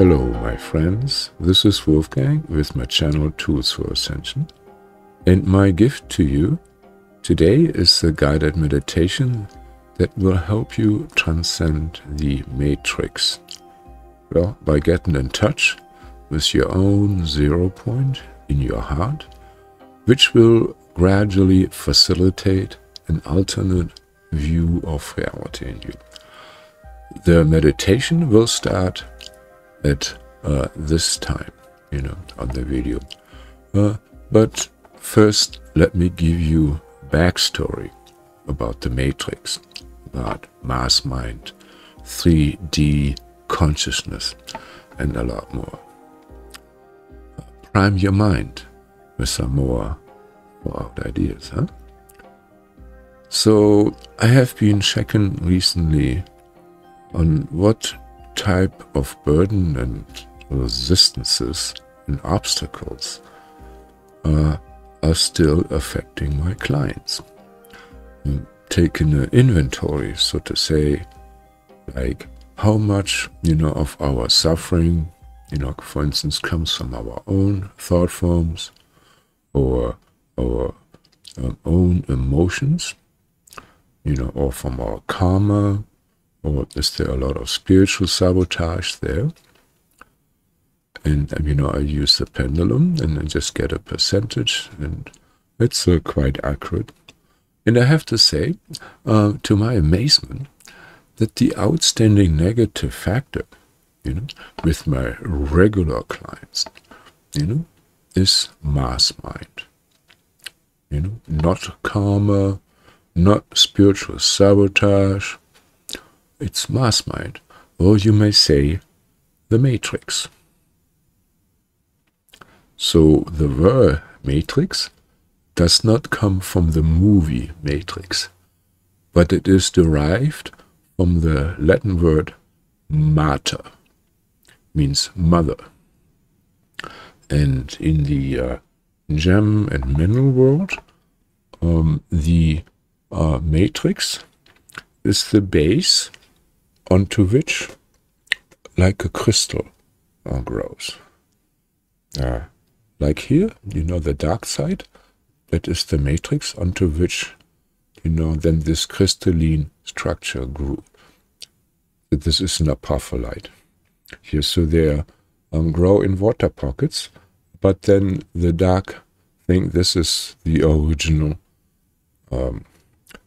Hello, my friends. This is Wolfgang with my channel Tools for Ascension. And my gift to you today is a guided meditation that will help you transcend the matrix. Well, by getting in touch with your own zero point in your heart, which will gradually facilitate an alternate view of reality in you. The meditation will start at uh, this time, you know, on the video. Uh, but first, let me give you backstory about the Matrix, about mass mind, 3D consciousness, and a lot more. Prime your mind with some more wild ideas, huh? So I have been checking recently on what type of burden and resistances and obstacles uh, are still affecting my clients. And taking an inventory, so to say, like how much, you know, of our suffering, you know, for instance, comes from our own thought forms or our um, own emotions, you know, or from our karma, or is there a lot of spiritual sabotage there? And, you know, I use the pendulum and then just get a percentage, and it's uh, quite accurate. And I have to say, uh, to my amazement, that the outstanding negative factor, you know, with my regular clients, you know, is mass mind. You know, not karma, not spiritual sabotage, it's mass mind, or you may say the matrix. So the word matrix does not come from the movie matrix, but it is derived from the Latin word mater, means mother. And in the uh, gem and mineral world, um, the uh, matrix is the base onto which, like a crystal, grows. Uh, like here, you know, the dark side, that is the matrix onto which, you know, then this crystalline structure grew. This is an apophyllite. Here, so they um, grow in water pockets, but then the dark thing, this is the original um,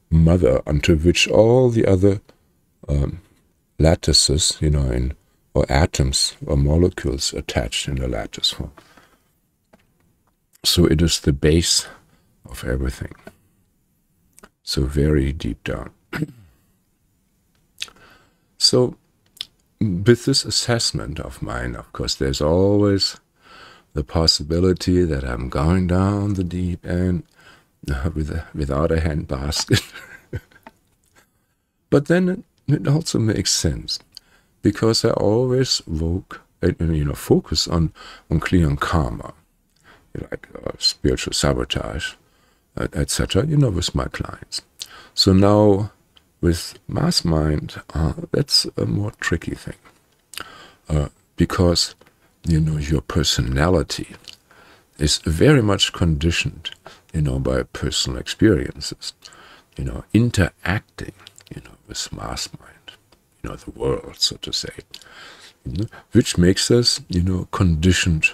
mother onto which all the other um, lattices, you know, in or atoms or molecules attached in the lattice form. So it is the base of everything. So very deep down. so with this assessment of mine, of course, there's always the possibility that I'm going down the deep end with a, without a hand basket. but then it also makes sense because I always woke, uh, you know, focus on on clear karma, like uh, spiritual sabotage, uh, etc. You know, with my clients. So now with mass mind, uh, that's a more tricky thing uh, because you know your personality is very much conditioned, you know, by personal experiences, you know, interacting with mass mind, you know, the world, so to say, you know, which makes us, you know, conditioned,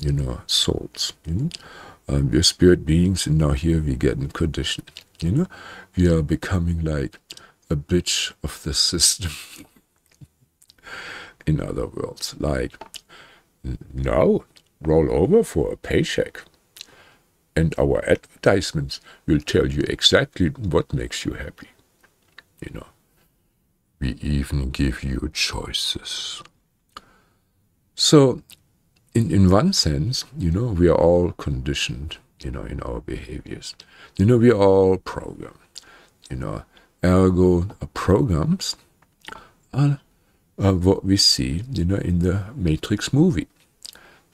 you know, souls. You know? Um, we're spirit beings, and now here we get in condition. You know, we are becoming like a bitch of the system. in other words, like, now roll over for a paycheck. And our advertisements will tell you exactly what makes you happy you know. We even give you choices. So, in, in one sense, you know, we are all conditioned, you know, in our behaviors. You know, we are all programmed, you know. Ergo, programs are, are what we see, you know, in the Matrix movie.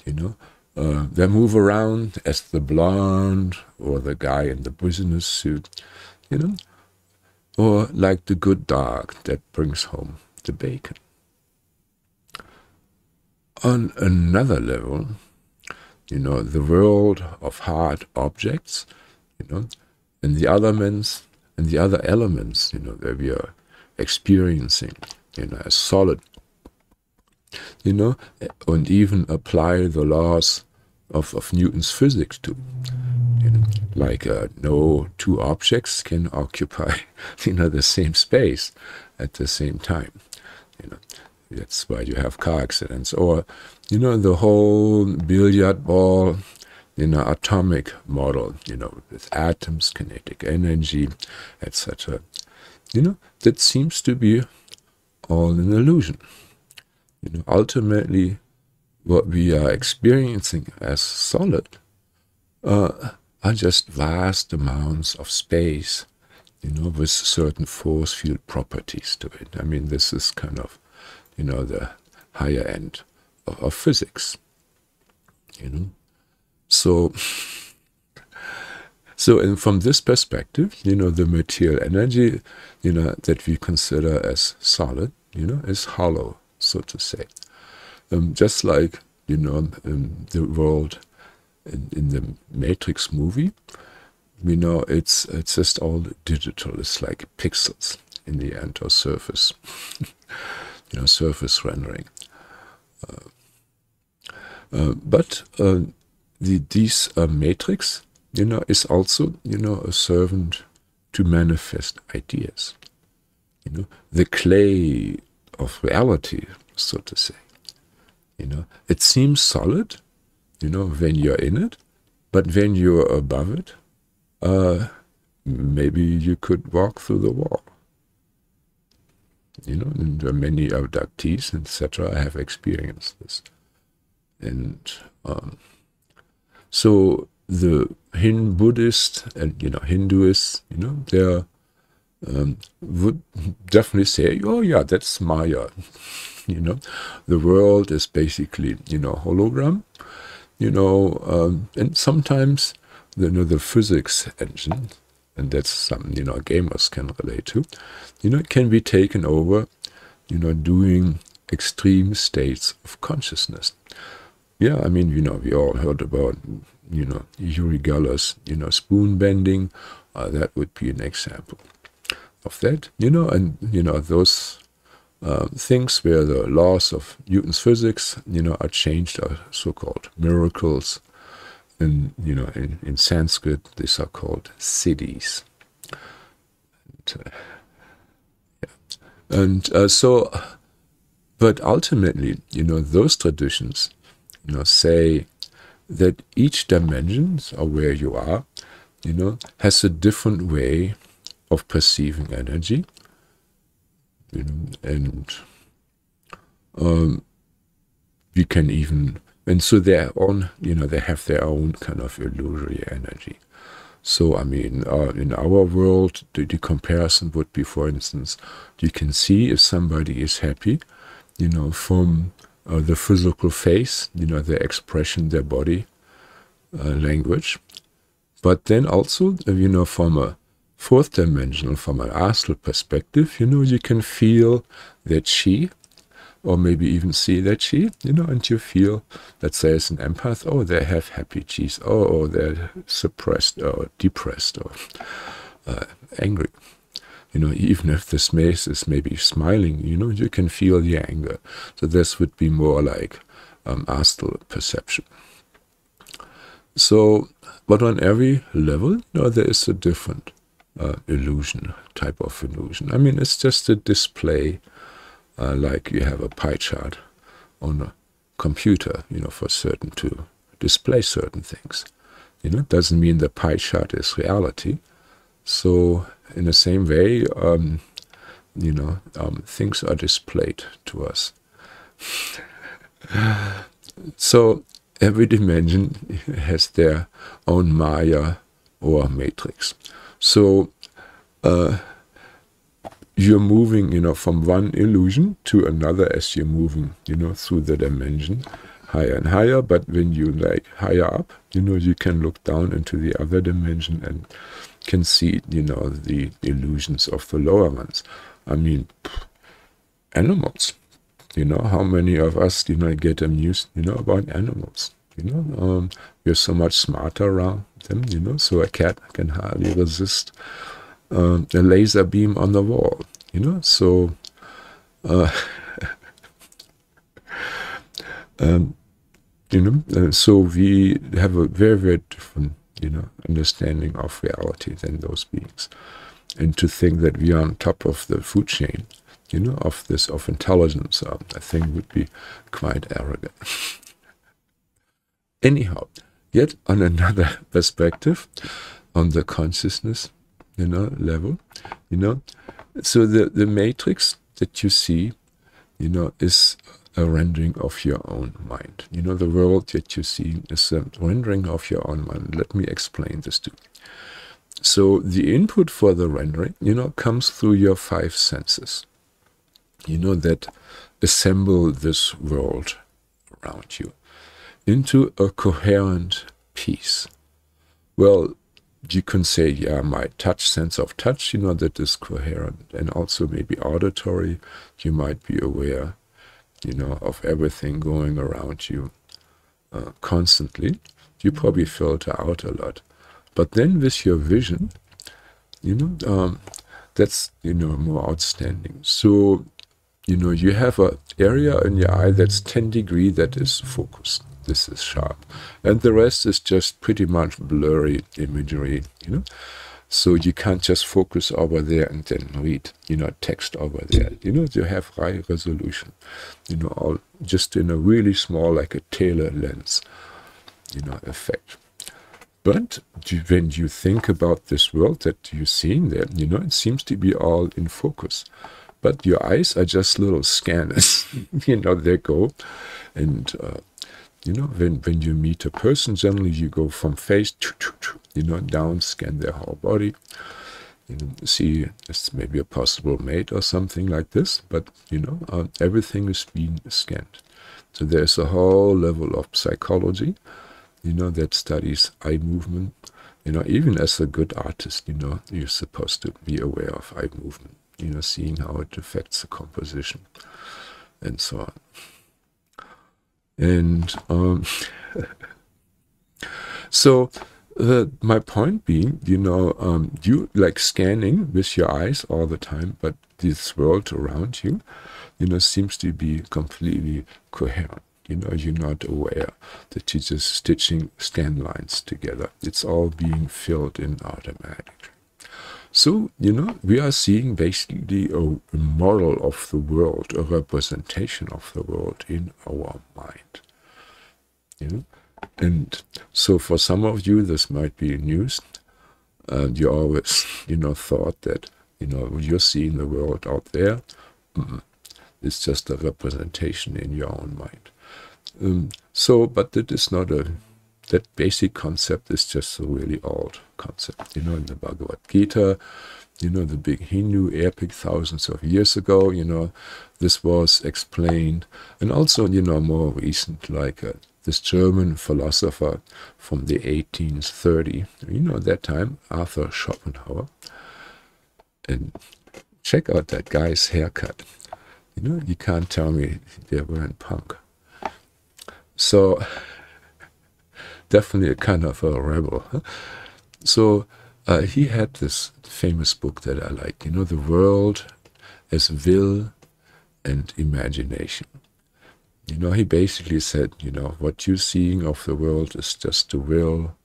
You know, uh, they move around as the blonde or the guy in the business suit, you know, or like the good dog that brings home the bacon. on another level, you know, the world of hard objects, you know, and the elements and the other elements, you know, that we are experiencing, you know, as solid, you know, and even apply the laws of, of Newton's physics to, like uh, no two objects can occupy, you know, the same space at the same time, you know. That's why you have car accidents. Or, you know, the whole billiard ball, you know, atomic model, you know, with atoms, kinetic energy, etc. You know, that seems to be all an illusion. You know, ultimately, what we are experiencing as solid uh, are just vast amounts of space, you know, with certain force field properties to it. I mean, this is kind of you know, the higher end of, of physics. You know, so so and from this perspective, you know, the material energy, you know, that we consider as solid, you know, is hollow, so to say. Um, just like you know um, the world in, in, the Matrix movie, we know it's it's just all digital. It's like pixels in the end or surface. you know, surface rendering. Uh, uh, but uh, the, this uh, matrix, you know, is also, you know, a servant to manifest ideas. You know, the clay of reality, so to say. You know, it seems solid, you know, when you're in it, but when you're above it, uh, maybe you could walk through the wall you know, and many abductees, etc., I have experienced this. And um, so the Hin Buddhist and you know Hinduists, you know, they um, would definitely say, "Oh yeah, that's Maya." you know, the world is basically you know hologram. You know, um, and sometimes you know, the physics engine and that's something you know gamers can relate to you know it can be taken over you know doing extreme states of consciousness yeah i mean you know we all heard about you know uri geller's you know spoon bending uh, that would be an example of that you know and you know those uh, things where the laws of Newton's physics, you know, are changed are so-called miracles, in you know in, in Sanskrit these are called siddhis. And, uh, yeah. and uh, so, but ultimately, you know, those traditions, you know, say that each dimension of where you are, you know, has a different way of perceiving energy, you know, and um, we can even and so their own, you know, they have their own kind of illusory energy. So, I mean, uh, in our world, the, the, comparison would be, for instance, you can see if somebody is happy, you know, from uh, the physical face, you know, their expression, their body uh, language. But then also, you know, from a fourth dimensional, from an astral perspective, you know, you can feel that she or maybe even see that she, you know, and you feel, let's say as an empath, oh, they have happy chis, oh, oh, they're suppressed or depressed or uh, angry. You know, even if the space is maybe smiling, you know, you can feel the anger. So this would be more like um, astral perception. So, but on every level, you know, there is a different uh, illusion, type of illusion. I mean, it's just a display uh, like you have a pie chart on a computer, you know, for certain to display certain things. You know, it doesn't mean the pie chart is reality. So in the same way, um, you know, um, things are displayed to us. so every dimension has their own Maya or matrix. So uh, you're moving, you know, from one illusion to another as you're moving, you know, through the dimension higher and higher. But when you like higher up, you know, you can look down into the other dimension and can see, you know, the illusions of the lower ones. I mean, animals, you know, how many of us, you know, get amused, you know, about animals? You know, um, we're so much smarter around them, you know, so a cat can hardly resist um, a laser beam on the wall, you know, so uh, um, you know, uh, so we have a very, very different, you know, understanding of reality than those beings. And to think that we are on top of the food chain, you know, of this, of intelligence, uh, I think would be quite arrogant. Anyhow, yet on another perspective, on the consciousness, you know, level, you know, so the, the matrix that you see, you know, is a rendering of your own mind. You know, the world that you see is a rendering of your own mind. Let me explain this to you. So the input for the rendering, you know, comes through your five senses, you know, that assemble this world around you into a coherent piece. Well, you can say, yeah, my touch sense of touch, you know, that is coherent. And also maybe auditory, you might be aware, you know, of everything going around you uh, constantly. You probably filter out a lot. But then with your vision, you know, um, that's, you know, more outstanding. So, you know, you have an area in your eye that's 10 degree that is focused this is sharp. And the rest is just pretty much blurry imagery, you know. So you can't just focus over there and then read, you know, text over there. You know, you have high resolution, you know, all just in a really small, like a Taylor lens, you know, effect. But when you think about this world that you're seeing there, you know, it seems to be all in focus. But your eyes are just little scanners, you know, they go. And uh, you know, when, when you meet a person, generally you go from face, you know, down, scan their whole body, you see it's maybe a possible mate or something like this, but, you know, uh, everything is being scanned. So there's a whole level of psychology, you know, that studies eye movement. You know, even as a good artist, you know, you're supposed to be aware of eye movement, you know, seeing how it affects the composition and so on. And um, so uh, my point being, you know, um, you like scanning with your eyes all the time, but this world around you, you know, seems to be completely coherent. You know, you're not aware that you're just stitching scan lines together. It's all being filled in automatically. So, you know, we are seeing basically a, model of the world, a representation of the world in our mind. You know? And so for some of you, this might be news. And you always, you know, thought that, you know, you're seeing the world out there. It's just a representation in your own mind. Um, so, but it is not a that basic concept is just really old concept. You know, in the Bhagavad Gita, you know, the big Hindu epic thousands of years ago, you know, this was explained. And also, you know, more recent, like uh, this German philosopher from the 1830, you know, at that time, Arthur Schopenhauer. And check out that guy's haircut. You know, you can't tell me they weren't punk. So, definitely a kind of a rebel. So uh, he had this famous book that I like, you know, The World as Will and Imagination. You know, he basically said, you know, what you're seeing of the world is just the will,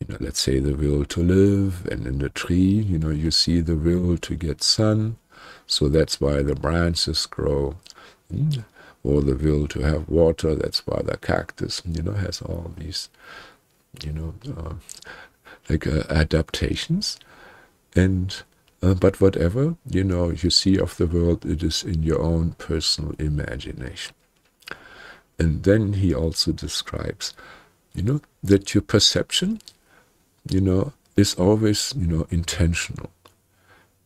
you know, let's say the will to live, and in the tree, you know, you see the will to get sun, so that's why the branches grow. Mm or the will to have water. That's why the cactus, you know, has all these, you know, uh, like uh, adaptations. And uh, but whatever you know you see of the world, it is in your own personal imagination. And then he also describes, you know, that your perception, you know, is always, you know, intentional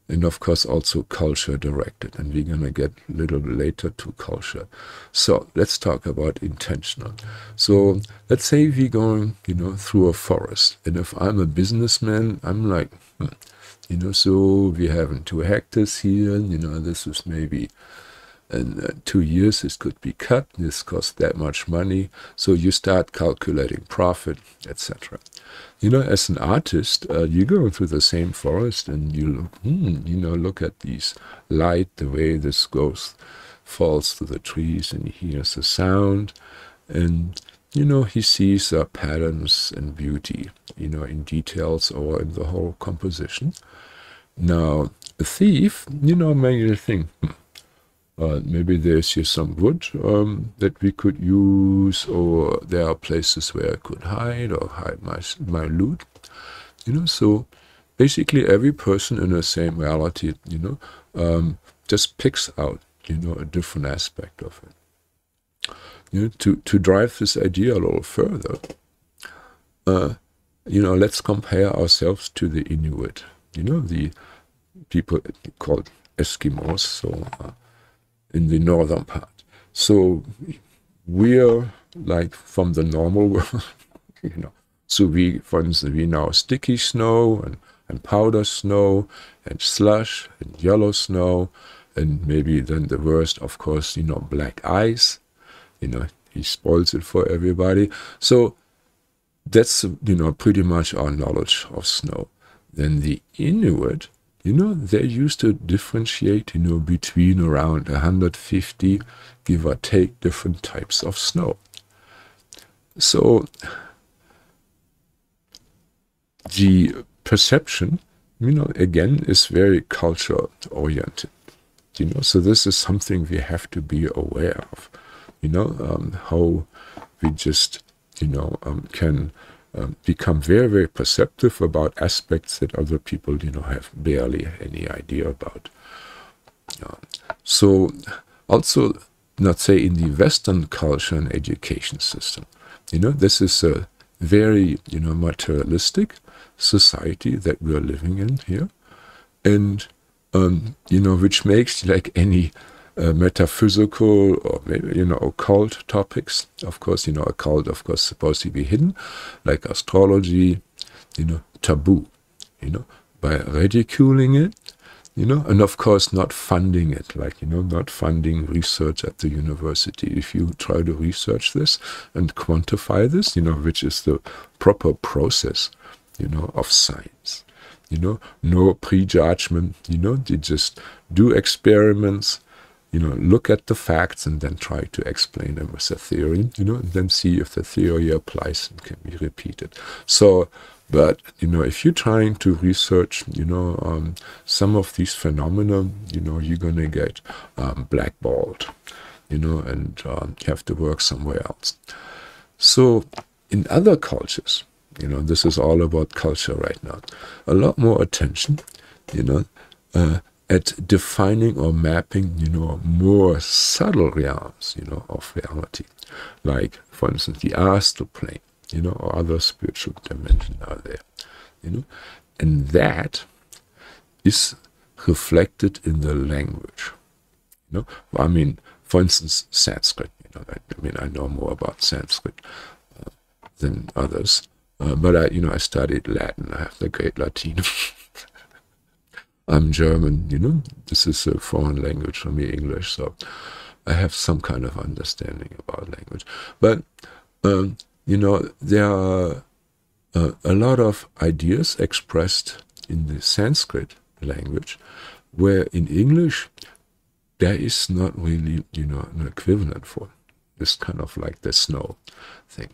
and of course also culture directed. And we're going to get a little later to culture. So let's talk about intentional. So let's say we're going you know through a forest. And if i'm a businessman i'm like hmm, you know so we have two hectares here you know this is maybe in uh, two years this could be cut, this costs that much money, so you start calculating profit, etc. You know, as an artist, uh, you go through the same forest and you look, hmm, you know, look at these light, the way this goes, falls through the trees, and he hears the sound, and you know, he sees uh, patterns and beauty, you know, in details or in the whole composition. Now, a thief, you know, may think, hmm, uh, maybe there's here some wood um, that we could use, or there are places where I could hide or hide my, my loot. You know, so basically every person in the same reality, you know, um, just picks out, you know, a different aspect of it. You know, to, to drive this idea a little further, uh, you know, let's compare ourselves to the Inuit, you know, the people called Eskimos, so uh, in the northern part. So we're like from the normal world, you know. So we, for instance, we know sticky snow and, and powder snow and slush and yellow snow and maybe then the worst, of course, you know, black ice. You know, he spoils it for everybody. So that's, you know, pretty much our knowledge of snow. Then the Inuit, you know, they used to differentiate, you know, between around 150, give or take, different types of snow. So the perception, you know, again, is very culture oriented. You know, so this is something we have to be aware of. You know, um, how we just, you know, um, can um, become very, very perceptive about aspects that other people, you know, have barely any idea about. Uh, so also, not say in the Western culture and education system, you know, this is a very, you know, materialistic society that we're living in here. And, um, you know, which makes like any uh, metaphysical or you know, occult topics. Of course, you know, occult, of course, supposed to be hidden, like astrology, you know, taboo, you know, by ridiculing it, you know, and of course not funding it, like, you know, not funding research at the university. If you try to research this and quantify this, you know, which is the proper process, you know, of science, you know, no prejudgment, you know, you just do experiments, you know, look at the facts and then try to explain them with a theory, you know, and then see if the theory applies and can be repeated. So, but, you know, if you're trying to research, you know, um, some of these phenomena, you know, you're going to get um, blackballed, you know, and um, you have to work somewhere else. So in other cultures, you know, this is all about culture right now, a lot more attention, you know, uh, at defining or mapping, you know, more subtle realms, you know, of reality. Like, for instance, the astral plane, you know, or other spiritual dimensions are there, you know. And that is reflected in the language, you know. I mean, for instance, Sanskrit, you know, I, I mean, I know more about Sanskrit uh, than others, uh, but I, you know, I studied Latin, I have the great Latin. I'm German, you know, this is a foreign language for me, English, so I have some kind of understanding about language. But, um, you know, there are uh, a lot of ideas expressed in the Sanskrit language, where in English there is not really, you know, an equivalent for It's kind of like the snow thing.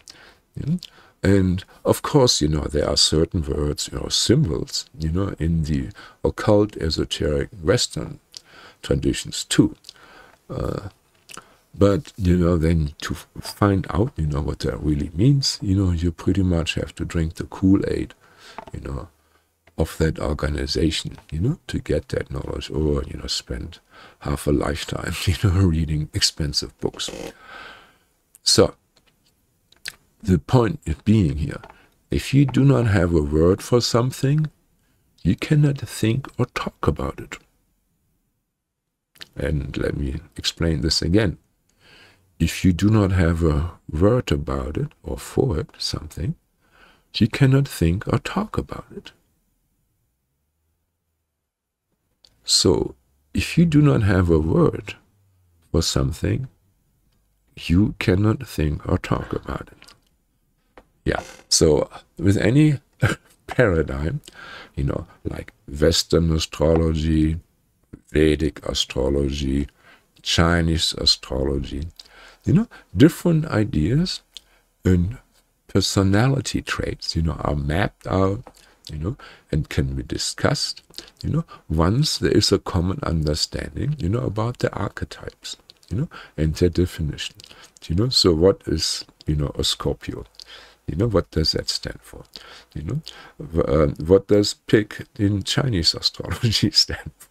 You know? And of course, you know, there are certain words, you know, symbols, you know, in the occult, esoteric, Western traditions too. Uh, but, you know, then to find out, you know, what that really means, you know, you pretty much have to drink the Kool-Aid, you know, of that organization, you know, to get that knowledge or, you know, spend half a lifetime, you know, reading expensive books. So, the point being here, if you do not have a word for something, you cannot think or talk about it. And let me explain this again. If you do not have a word about it or for it, something, you cannot think or talk about it. So, if you do not have a word for something, you cannot think or talk about it. Yeah, so with any paradigm, you know, like Western astrology, Vedic astrology, Chinese astrology, you know, different ideas and personality traits, you know, are mapped out, you know, and can be discussed, you know, once there is a common understanding, you know, about the archetypes, you know, and their definition, you know. So what is, you know, a Scorpio? You know, what does that stand for? You know, uh, what does pig in Chinese astrology stand for?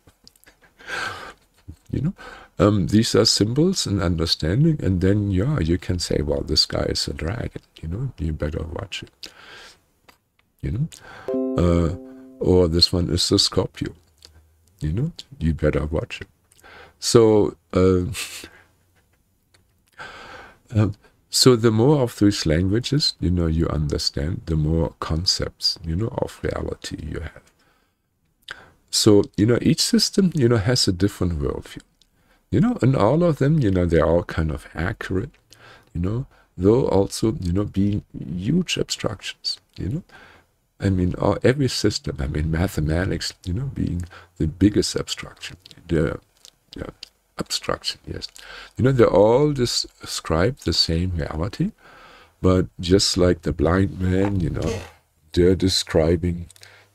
you know, um, these are symbols and understanding, and then, yeah, you can say, well, this guy is a dragon, you know, you better watch it. You know, uh, or this one is a Scorpio, you know, you better watch it. So, uh, um, so the more of these languages, you know, you understand, the more concepts, you know, of reality you have. So, you know, each system, you know, has a different worldview. You know, and all of them, you know, they're all kind of accurate, you know, though also, you know, being huge abstractions, you know. I mean, all, every system, I mean, mathematics, you know, being the biggest abstraction, the, the abstraction, yes. You know, they all describe the same reality, but just like the blind man, you know, they're describing,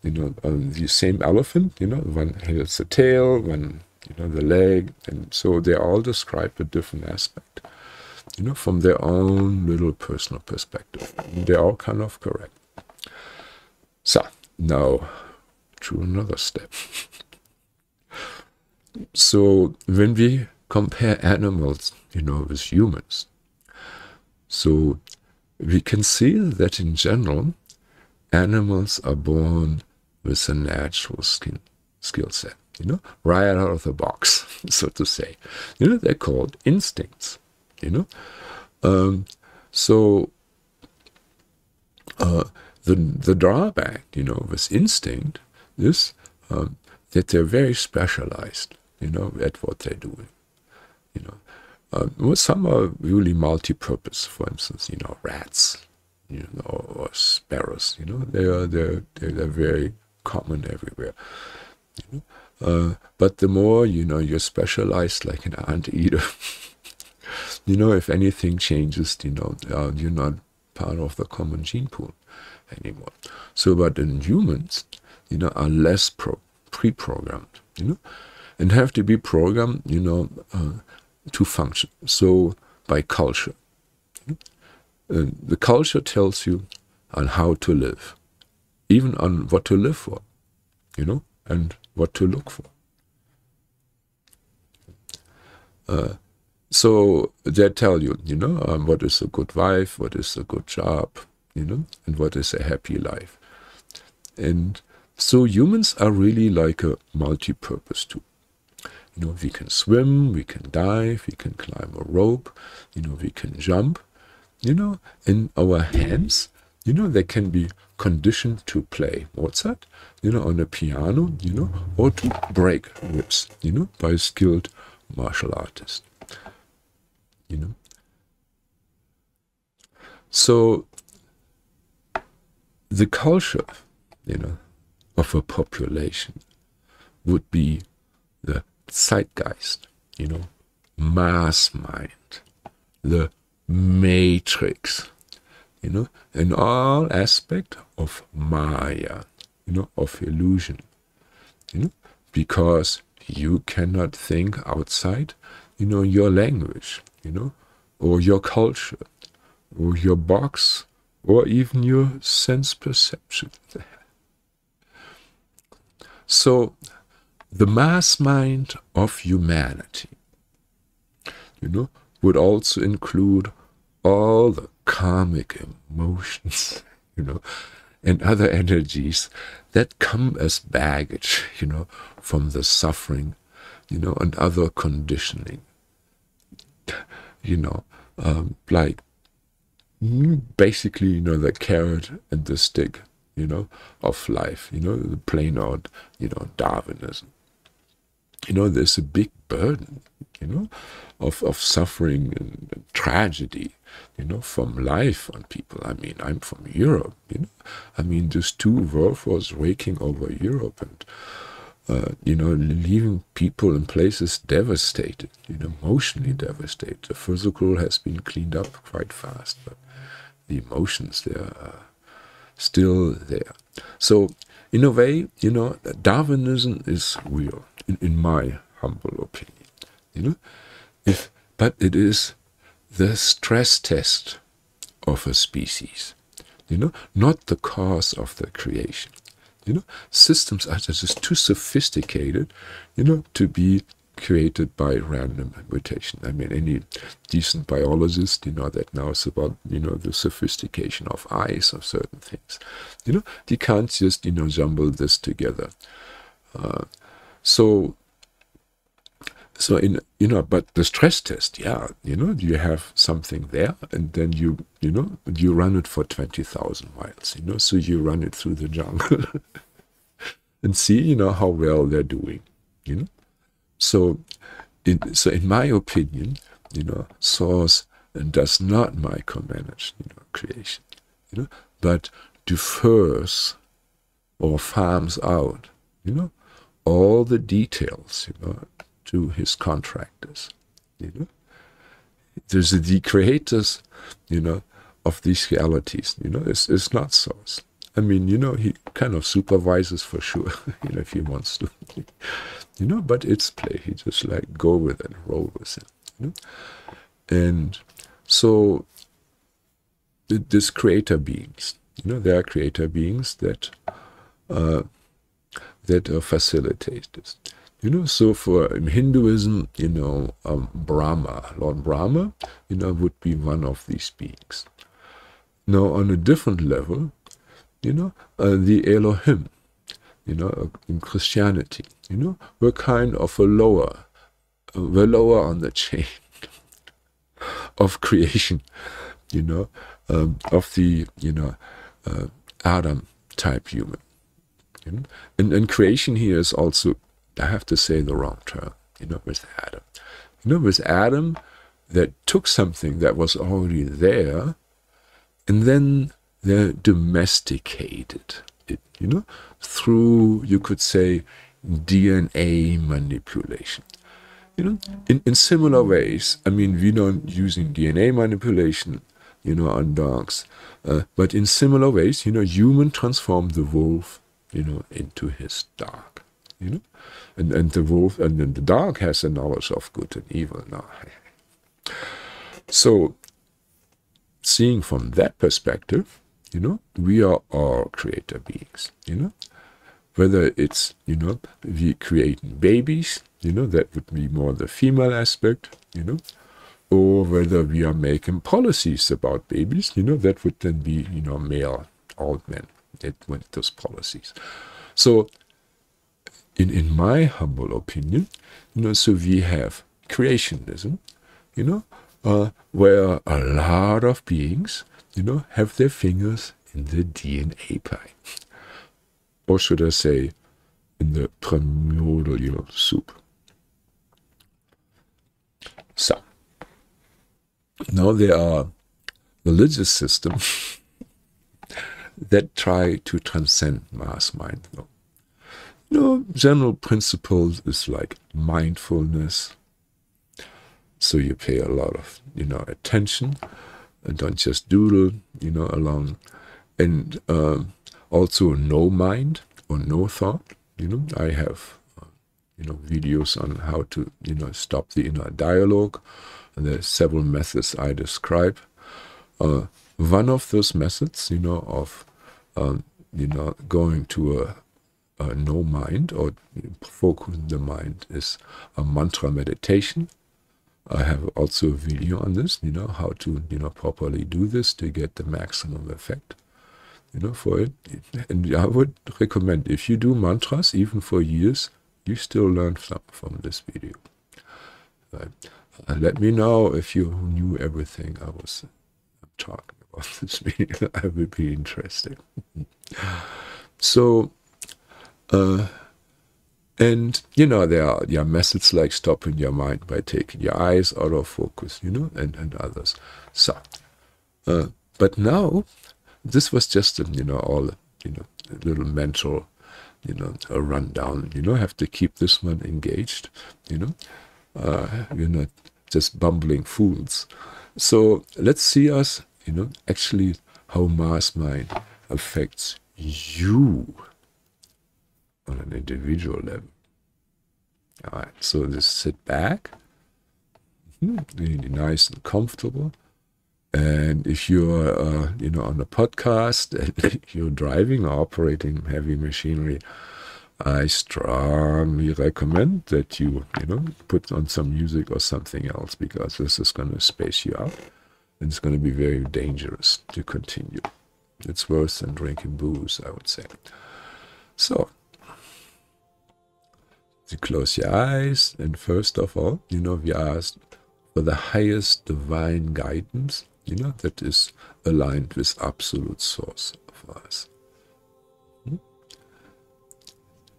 you know, uh, the same elephant, you know, one has a tail, one, you know, the leg, and so they all describe a different aspect, you know, from their own little personal perspective. They're all kind of correct. So, now to another step. So when we compare animals, you know, with humans, so we can see that in general, animals are born with a natural skin skill set, you know, right out of the box, so to say. You know, they're called instincts, you know. Um, so uh, the the drawback, you know, with instinct is um, that they're very specialized you know, at what they're doing. You know, uh, well, some are really multi-purpose. For instance, you know, rats, you know, or sparrows. You know, they are they're they're, they're very common everywhere. You know? Uh, but the more you know, you're specialized like an ant eater. you know, if anything changes, you know, uh, you're not part of the common gene pool anymore. So, but in humans, you know, are less pro pre-programmed. You know, and have to be programmed, you know, uh, to function. So by culture. Uh, the culture tells you on how to live, even on what to live for, you know, and what to look for. Uh, so they tell you, you know, um, what is a good wife, what is a good job, you know, and what is a happy life. And so humans are really like a multi-purpose tool. You know, we can swim, we can dive, we can climb a rope, you know, we can jump. You know, in our hands, you know, they can be conditioned to play Mozart, you know, on a piano, you know, or to break whips, you know, by a skilled martial artist. You know. So the culture, you know, of a population would be zeitgeist, you know, mass mind, the matrix, you know, in all aspect of Maya, you know, of illusion, you know, because you cannot think outside, you know, your language, you know, or your culture, or your box, or even your sense perception. So the mass mind of humanity, you know, would also include all the karmic emotions, you know, and other energies that come as baggage, you know, from the suffering, you know, and other conditioning, you know, um, like basically, you know, the carrot and the stick, you know, of life, you know, the plain old, you know, Darwinism. You know, there's a big burden, you know, of, of suffering and, tragedy, you know, from life on people. I mean, I'm from Europe, you know. I mean, this two world wars raking over Europe and, uh, you know, leaving people in places devastated, you know, emotionally devastated. The physical has been cleaned up quite fast, but the emotions, they're uh, still there. So, in a way, you know, Darwinism is real, in, in my humble opinion. You know, if but it is the stress test of a species. You know, not the cause of the creation. You know, systems are just too sophisticated, you know, to be created by random mutation. I mean, any decent biologist, you know, that knows about, you know, the sophistication of eyes of certain things. You know, you can't just, you know, jumble this together. Uh, so, so in, you know, but the stress test, yeah, you know, you have something there and then you, you know, you run it for 20,000 miles, you know, so you run it through the jungle and see, you know, how well they're doing, you know. So, in, so in my opinion, you know, source does not micromanage, you know, creation, you know, but defers or farms out, you know, all the details, you know, to his contractors, you know. There's the creators, you know, of these realities, you know, it's, it's not source. I mean, you know, he kind of supervises for sure, you know, if he wants to you know, but it's play. He just like go with it, roll with it, you know? And so this creator beings, you know, there are creator beings that uh, that uh, facilitate this. You know, so for in Hinduism, you know, um, Brahma, Lord Brahma, you know, would be one of these beings. Now, on a different level, you know, uh, the Elohim, you know, in Christianity, you know, we're kind of a lower, uh, we're lower on the chain of creation, you know, um, of the, you know, uh, Adam type human. You know? and, and creation here is also, I have to say the wrong term, you know, with Adam. You know, with Adam that took something that was already there and then they domesticated it, you know, through, you could say, DNA manipulation. You know, in, in similar ways, I mean, we don't using DNA manipulation, you know, on dogs, uh, but in similar ways, you know, human transformed the wolf, you know, into his dog, you know, and and the wolf and then the dog has the knowledge of good and evil now. so, seeing from that perspective, you know, we are all creator beings, you know. Whether it's, you know, we creating babies, you know, that would be more the female aspect, you know, or whether we are making policies about babies, you know, that would then be, you know, male old men went those policies. So, in, in my humble opinion, you know, so we have creationism, you know, uh, where a lot of beings you know, have their fingers in the DNA pie. Or should I say, in the primordial soup. So, now there are religious systems that try to transcend mass mind. You know, general principles is like mindfulness. So you pay a lot of, you know, attention and don't just doodle, you know, along. And uh, also no mind or no thought. You know, I have, uh, you know, videos on how to, you know, stop the inner dialogue. And there's several methods I describe. Uh, one of those methods, you know, of, um, you know, going to a, a no mind or focusing the mind is a mantra meditation. I have also a video on this, you know, how to, you know, properly do this to get the maximum effect, you know, for it. And I would recommend, if you do mantras, even for years, you still learn some from this video. Uh, let me know if you knew everything I was talking about this video. I would be interested. so, uh, And, you know, there are, are methods like stopping your mind by taking your eyes out of focus, you know, and, and others. So, uh, but now, this was just, a, you know, all, you know, a little mental, you know, a rundown. You know, have to keep this one engaged, you know. Uh, you're not just bumbling fools. So let's see us, you know, actually how mass mind affects you on an individual level. All right, so just sit back, hmm, really nice and comfortable. And if you're, uh, you know, on a podcast and you're driving or operating heavy machinery, I strongly recommend that you, you know, put on some music or something else because this is going to space you out and it's going to be very dangerous to continue. It's worse than drinking booze, I would say. So, you close your eyes, and first of all, you know, we ask for the highest divine guidance, you know, that is aligned with absolute source of us. Hmm?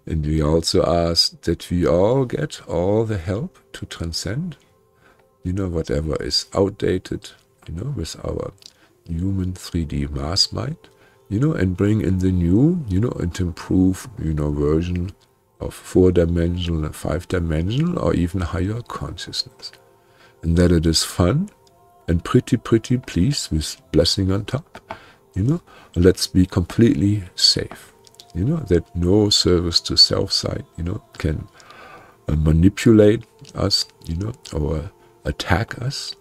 And we also ask that we all get all the help to transcend, you know, whatever is outdated, you know, with our human 3D mass mind, you know, and bring in the new, you know, and improve, you know, version of four-dimensional five-dimensional or even higher consciousness. And that it is fun and pretty, pretty pleased with blessing on top, you know, let's be completely safe, you know, that no service to self side, you know, can uh, manipulate us, you know, or attack us,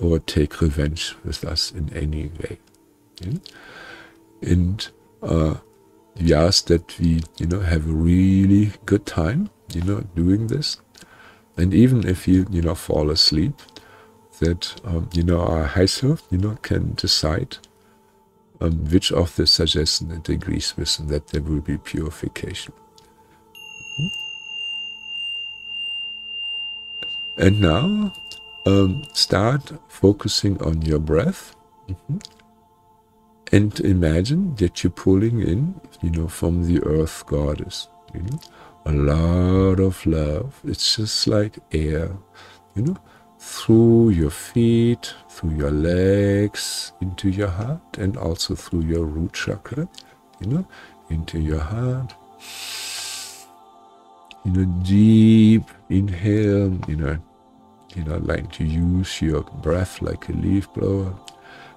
or take revenge with us in any way. Yeah? And uh, we ask that we, you know, have a really good time, you know, doing this. And even if you, you know, fall asleep, that, um, you know, our high self, you know, can decide um, which of the suggestions it agrees with and that there will be purification. Hmm? And now um, start focusing on your breath mm -hmm. and imagine that you're pulling in, you know, from the earth goddess, you know, a lot of love. It's just like air, you know, through your feet, through your legs, into your heart, and also through your root chakra, you know, into your heart. You know, deep inhale, you know, you know, like to use your breath like a leaf blower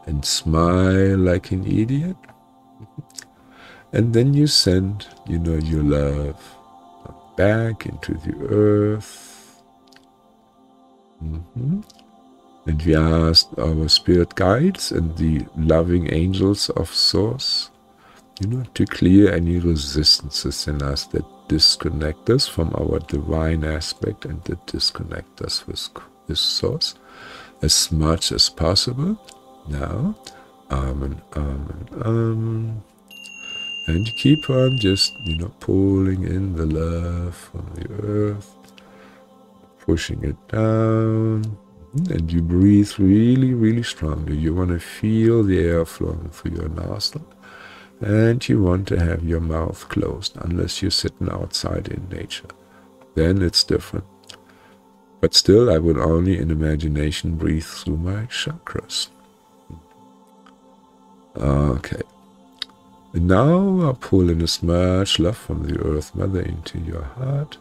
and smile like an idiot. And then you send, you know, your love back into the earth. Mm -hmm. And we ask our spirit guides and the loving angels of Source, you know, to clear any resistances in us that disconnect us from our divine aspect and to disconnect us with this source as much as possible. Now, Amen, Amen, Amen. And keep on just, you know, pulling in the love from the earth, pushing it down. And you breathe really, really strongly. You want to feel the air flowing through your nostril and you want to have your mouth closed unless you're sitting outside in nature. Then it's different. But still, I would only in imagination breathe through my chakras. Okay. And now I'll pull in as much love from the Earth Mother into your heart.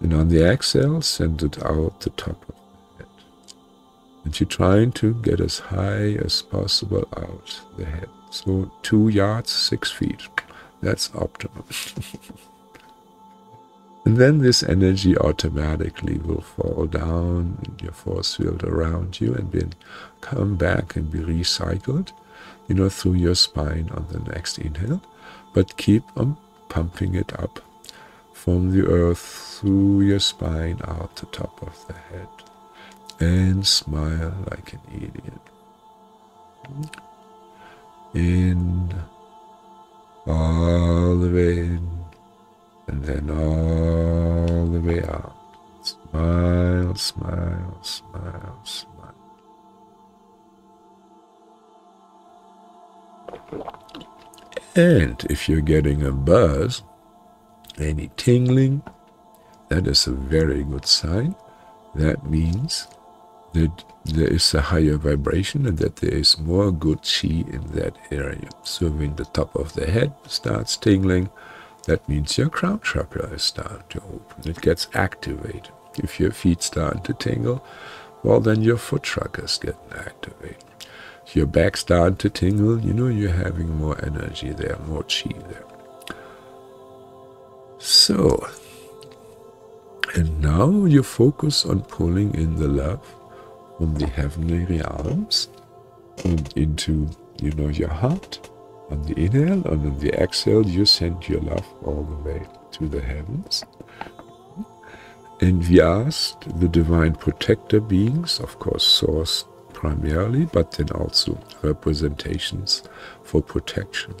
And on the exhale, send it out the top of the head. And you're trying to get as high as possible out the head. So two yards, six feet. That's optimum. and then this energy automatically will fall down in your force field around you and then come back and be recycled, you know, through your spine on the next inhale. But keep on pumping it up from the earth through your spine out the top of the head and smile like an idiot in, all the way in, and then all the way out. Smile, smile, smile, smile. And if you're getting a buzz, any tingling, that is a very good sign. That means that there is a higher vibration and that there is more good chi in that area. So when the top of the head starts tingling, that means your crown chakra is starting to open. It gets activated. If your feet start to tingle, well, then your foot chakra is getting activated. Your back starting to tingle, you know you're having more energy there, more chi there. So, and now you focus on pulling in the love from the heavenly realms and into, you know, your heart. On the inhale and on the exhale, you send your love all the way to the heavens. And we asked the divine protector beings, of course, source primarily, but then also representations for protection.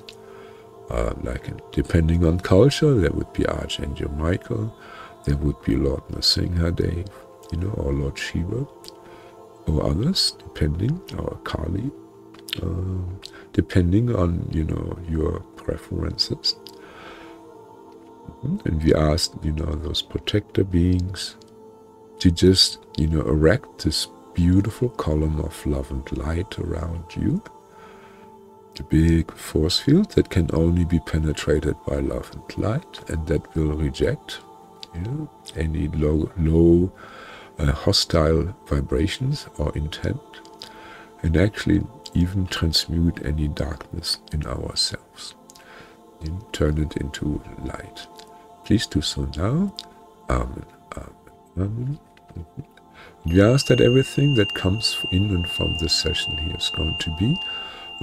Uh, like depending on culture, there would be Archangel Michael, there would be Lord Nrsimhadev, you know, or Lord Shiva, or others, depending, or Kali, uh, depending on, you know, your preferences. Mm-hmm. And we asked, you know, those protector beings to just, you know, erect this beautiful column of love and light around you. A big force field that can only be penetrated by love and light, and that will reject you know, any low, low uh, hostile vibrations or intent, and actually even transmute any darkness in ourselves and turn it into light. Please do so now. Amen. Amen. Amen. Mm -hmm. We ask that everything that comes in and from this session here is going to be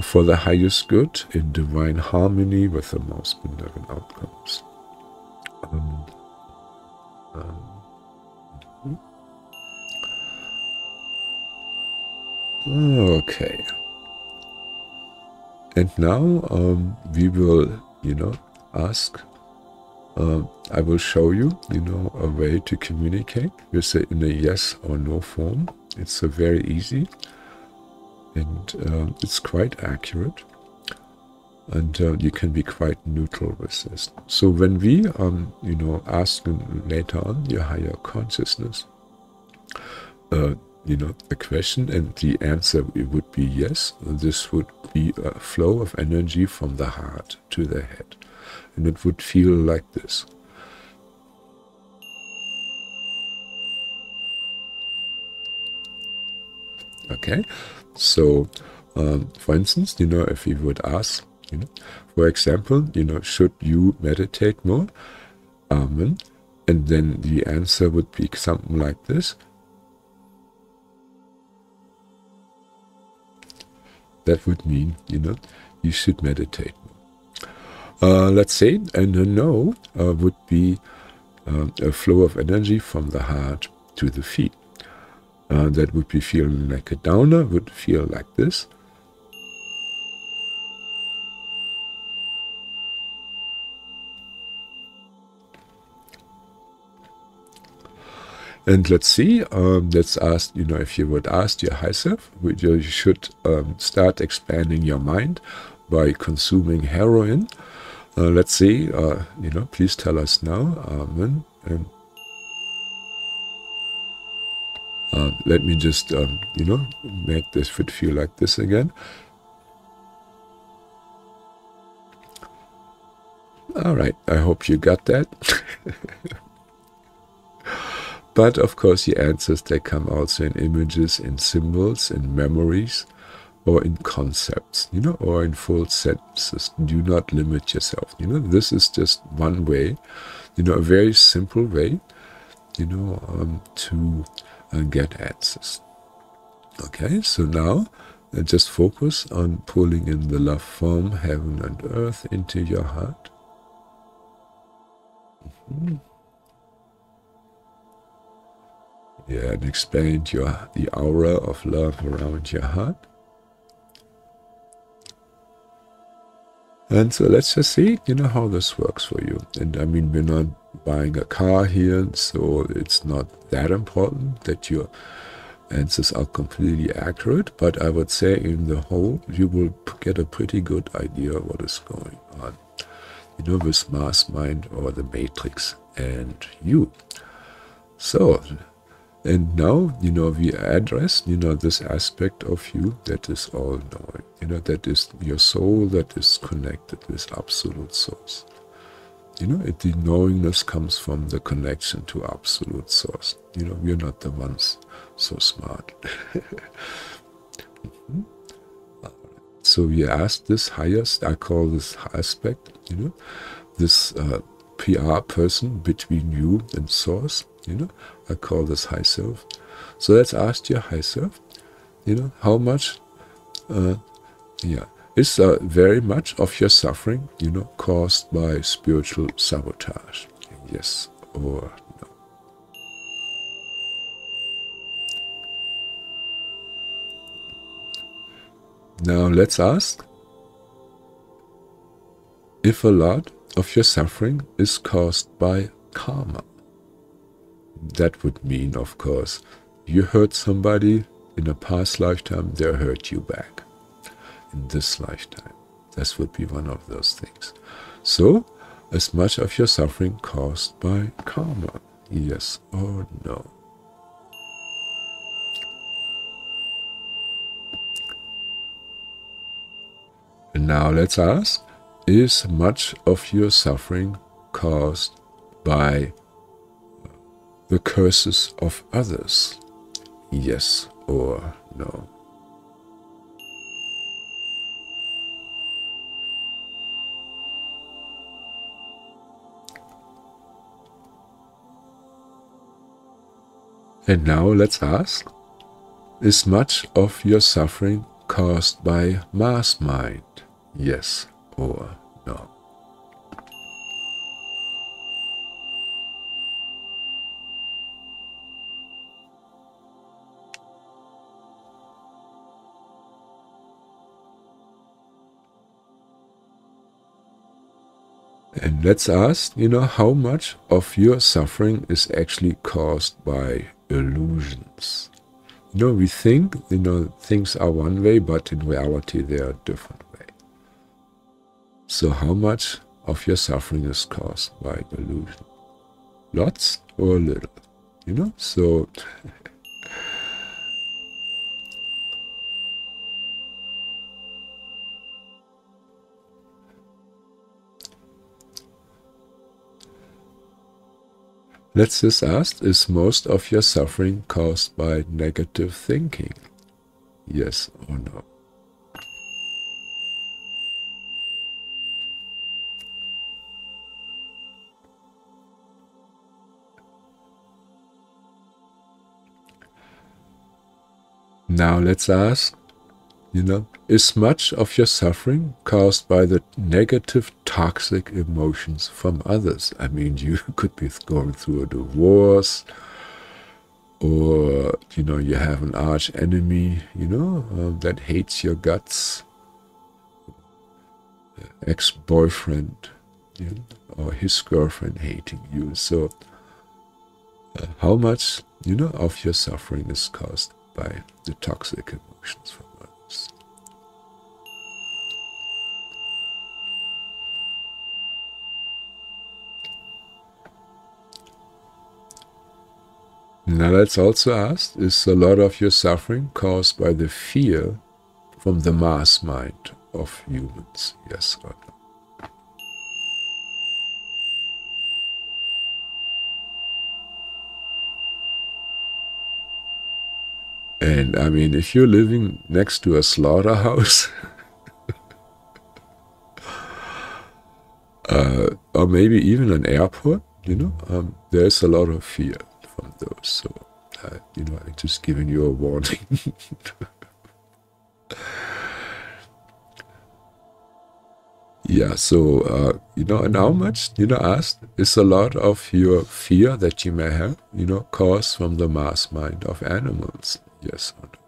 for the highest good in divine harmony with the most benevolent outcomes. Um, okay. And now um, we will, you know, ask uh, I will show you, you know, a way to communicate with it in a yes or no form. It's a very easy and uh, it's quite accurate and uh, you can be quite neutral with this. So when we, um, you know, ask later on your higher consciousness, uh, you know, a question and the answer it would be yes, this would be a flow of energy from the heart to the head and it would feel like this. Okay, so um, for instance, you know, if we would ask, you know, for example, you know, should you meditate more? Amen. And then the answer would be something like this. That would mean, you know, you should meditate uh, let's say, and a no uh, would be uh, a flow of energy from the heart to the feet. Uh, that would be feeling like a downer, would feel like this. And let's see, um, let's ask, you know, if you would ask your high self, you should um, start expanding your mind by consuming heroin uh, let's see, uh, you know, please tell us now. Amen. And uh, let me just, um, you know, make this fit feel like this again. All right, I hope you got that. but of course, the answers, they come also in images, in symbols, in memories or in concepts, you know, or in full sentences. Do not limit yourself. You know, this is just one way, you know, a very simple way, you know, um, to uh, get answers. Okay, so now uh, just focus on pulling in the love from heaven and earth into your heart. Mm -hmm. And expand your the aura of love around your heart. And so let's just see, you know, how this works for you. And I mean, we're not buying a car here, so it's not that important that your answers are completely accurate. But I would say in the whole, you will get a pretty good idea what is going on. You know, with mind or the Matrix and you. So, and now, you know, we address, you know, this aspect of you that is all knowing. You know, that is your soul that is connected with absolute source. You know, it, the knowingness comes from the connection to absolute source. You know, we're not the ones so smart. mm-hmm. So we ask this highest, I call this aspect, you know, this uh, PR person between you and source, you know, I call this high self. So let's ask your high self, you know, how much, uh, yeah, is uh, very much of your suffering, you know, caused by spiritual sabotage? Yes or no? Now let's ask if a lot of your suffering is caused by karma. That would mean, of course, you hurt somebody in a past lifetime, they hurt you back in this lifetime. This would be one of those things. So, as much of your suffering caused by karma, yes or no? And now let's ask, is much of your suffering caused by the curses of others? Yes or no? And now let's ask, is much of your suffering caused by mass mind? Yes or no? And let's ask, you know, how much of your suffering is actually caused by illusions? You know, we think, you know, things are one way, but in reality they are a different way. So how much of your suffering is caused by illusion? Lots or little? You know, so Let's just ask, is most of your suffering caused by negative thinking? Yes or no? Now let's ask, you know, is much of your suffering caused by the negative, toxic emotions from others? I mean, you could be going through a divorce, or, you know, you have an arch enemy, you know, uh, that hates your guts, ex boyfriend, you know, or his girlfriend hating you. So, uh, how much, you know, of your suffering is caused by the toxic emotions from Now let's also ask, is a lot of your suffering caused by the fear from the mass mind of humans? Yes or? And I mean, if you're living next to a slaughterhouse, uh, or maybe even an airport, you know, um, there's a lot of fear from those. So, uh, you know, I'm just giving you a warning. yeah, so, uh, you know, and how much, you know, asked is a lot of your fear that you may have, you know, caused from the mass mind of animals. Yes or no?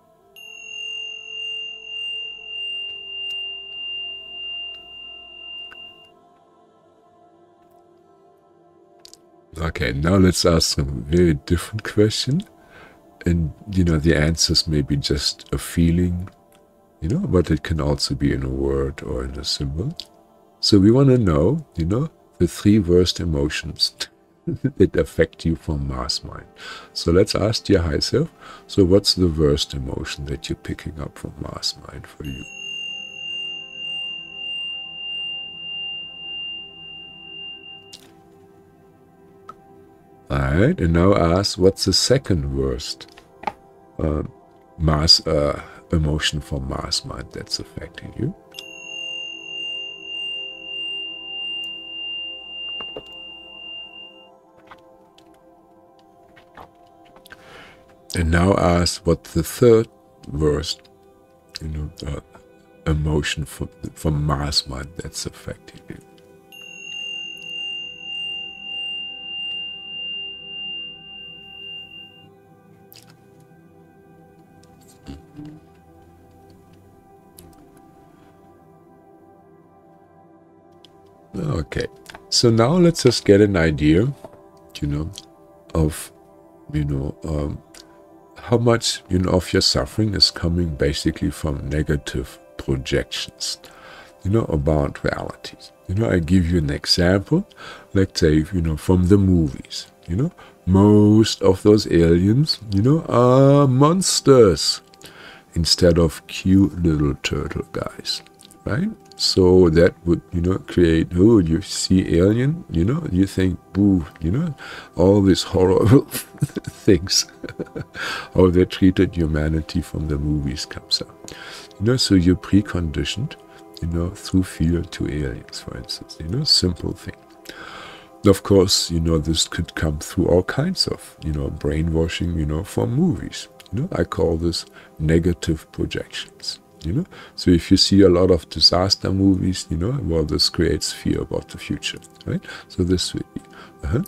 Okay, now let's ask a very different question. And, you know, the answers may be just a feeling, you know, but it can also be in a word or in a symbol. So we want to know, you know, the three worst emotions that affect you from mass mind. So let's ask your high self, so what's the worst emotion that you're picking up from mass mind for you? Alright, and now ask what's the second worst uh, mass uh, emotion from mass mind that's affecting you? And now ask what the third worst, you know, uh, emotion from, from mass mind that's affecting you. So now let's just get an idea, you know, of, you know, um, how much you know of your suffering is coming basically from negative projections you know about realities. You know i give you an example. Let's say you know from the movies you know most of those aliens you know are monsters instead of cute little turtle guys right so that would, you know, create, oh, you see alien, you know, you think, boo, you know, all these horrible things, how they treated humanity from the movies comes up. You know, so you're preconditioned, you know, through fear to aliens, for instance, you know, simple thing. Of course, you know, this could come through all kinds of, you know, brainwashing, you know, from movies. You know, I call this negative projections you know so if you see a lot of disaster movies you know well this creates fear about the future right so this be uh -huh.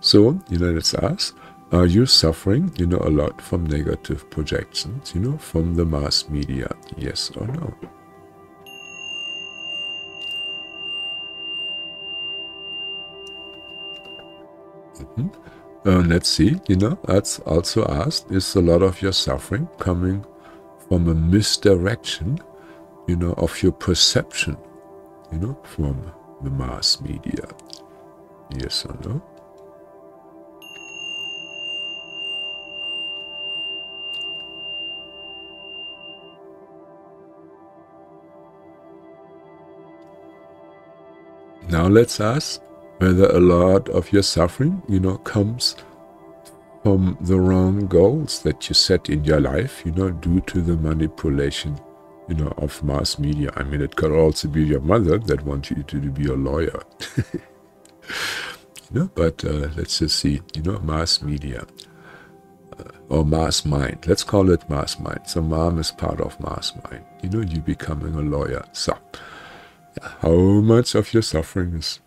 so you know let's ask are you suffering you know a lot from negative projections you know from the mass media yes or no mm -hmm. uh, let's see you know that's also asked is a lot of your suffering coming from a misdirection, you know, of your perception, you know, from the mass media. Yes or no? Now let's ask whether a lot of your suffering, you know, comes from the wrong goals that you set in your life, you know, due to the manipulation, you know, of mass media. I mean, it could also be your mother that wants you to be a lawyer. you know, but uh, let's just see, you know, mass media uh, or mass mind. Let's call it mass mind. So mom is part of mass mind. You know, you becoming a lawyer. So how much of your suffering is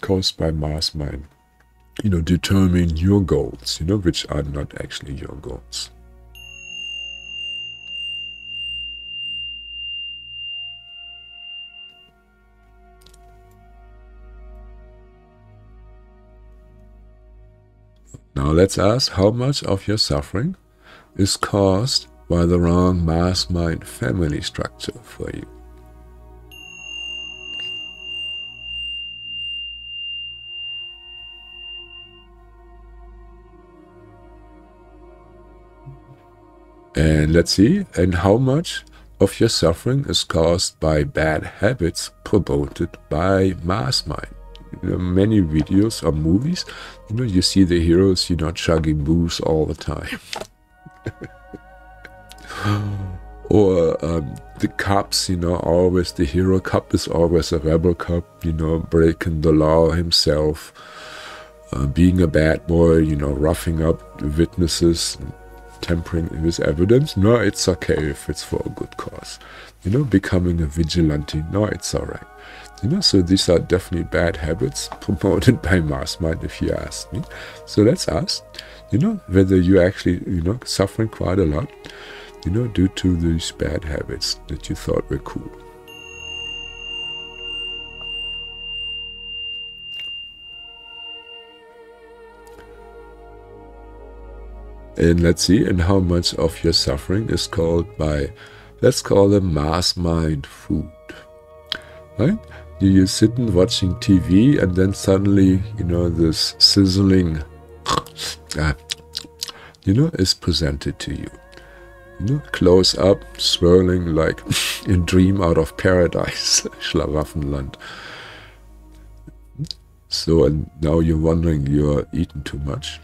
caused by mass mind? You know, determine your goals, you know, which are not actually your goals. Now let's ask how much of your suffering is caused by the wrong mass mind family structure for you. And let's see, and how much of your suffering is caused by bad habits promoted by mass mind. Many videos or movies, you know, you see the heroes, you know, chugging booze all the time. or um, the cops, you know, always the hero cop is always a rebel cop, you know, breaking the law himself, uh, being a bad boy, you know, roughing up witnesses, tampering with evidence. No, it's okay if it's for a good cause. You know, becoming a vigilante. No, it's all right. You know, so these are definitely bad habits promoted by mass mind, if you ask me. So let's ask, you know, whether you actually, you know, suffering quite a lot, you know, due to these bad habits that you thought were cool. And let's see, and how much of your suffering is caused by, let's call them mass mind food. Right? do you sitting watching TV and then suddenly, you know, this sizzling, uh, you know, is presented to you. You know, close up, swirling like a dream out of paradise, Schlaraffenland. So, and now you're wondering you're eating too much.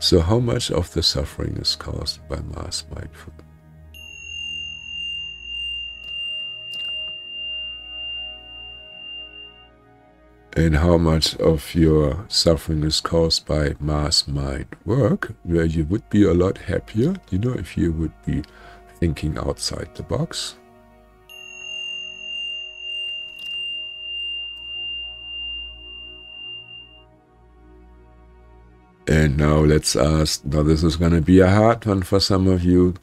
So, how much of the suffering is caused by mass mindfulness? and how much of your suffering is caused by mass mind work, where you would be a lot happier, you know, if you would be thinking outside the box. And now let's ask, now this is going to be a hard one for some of you.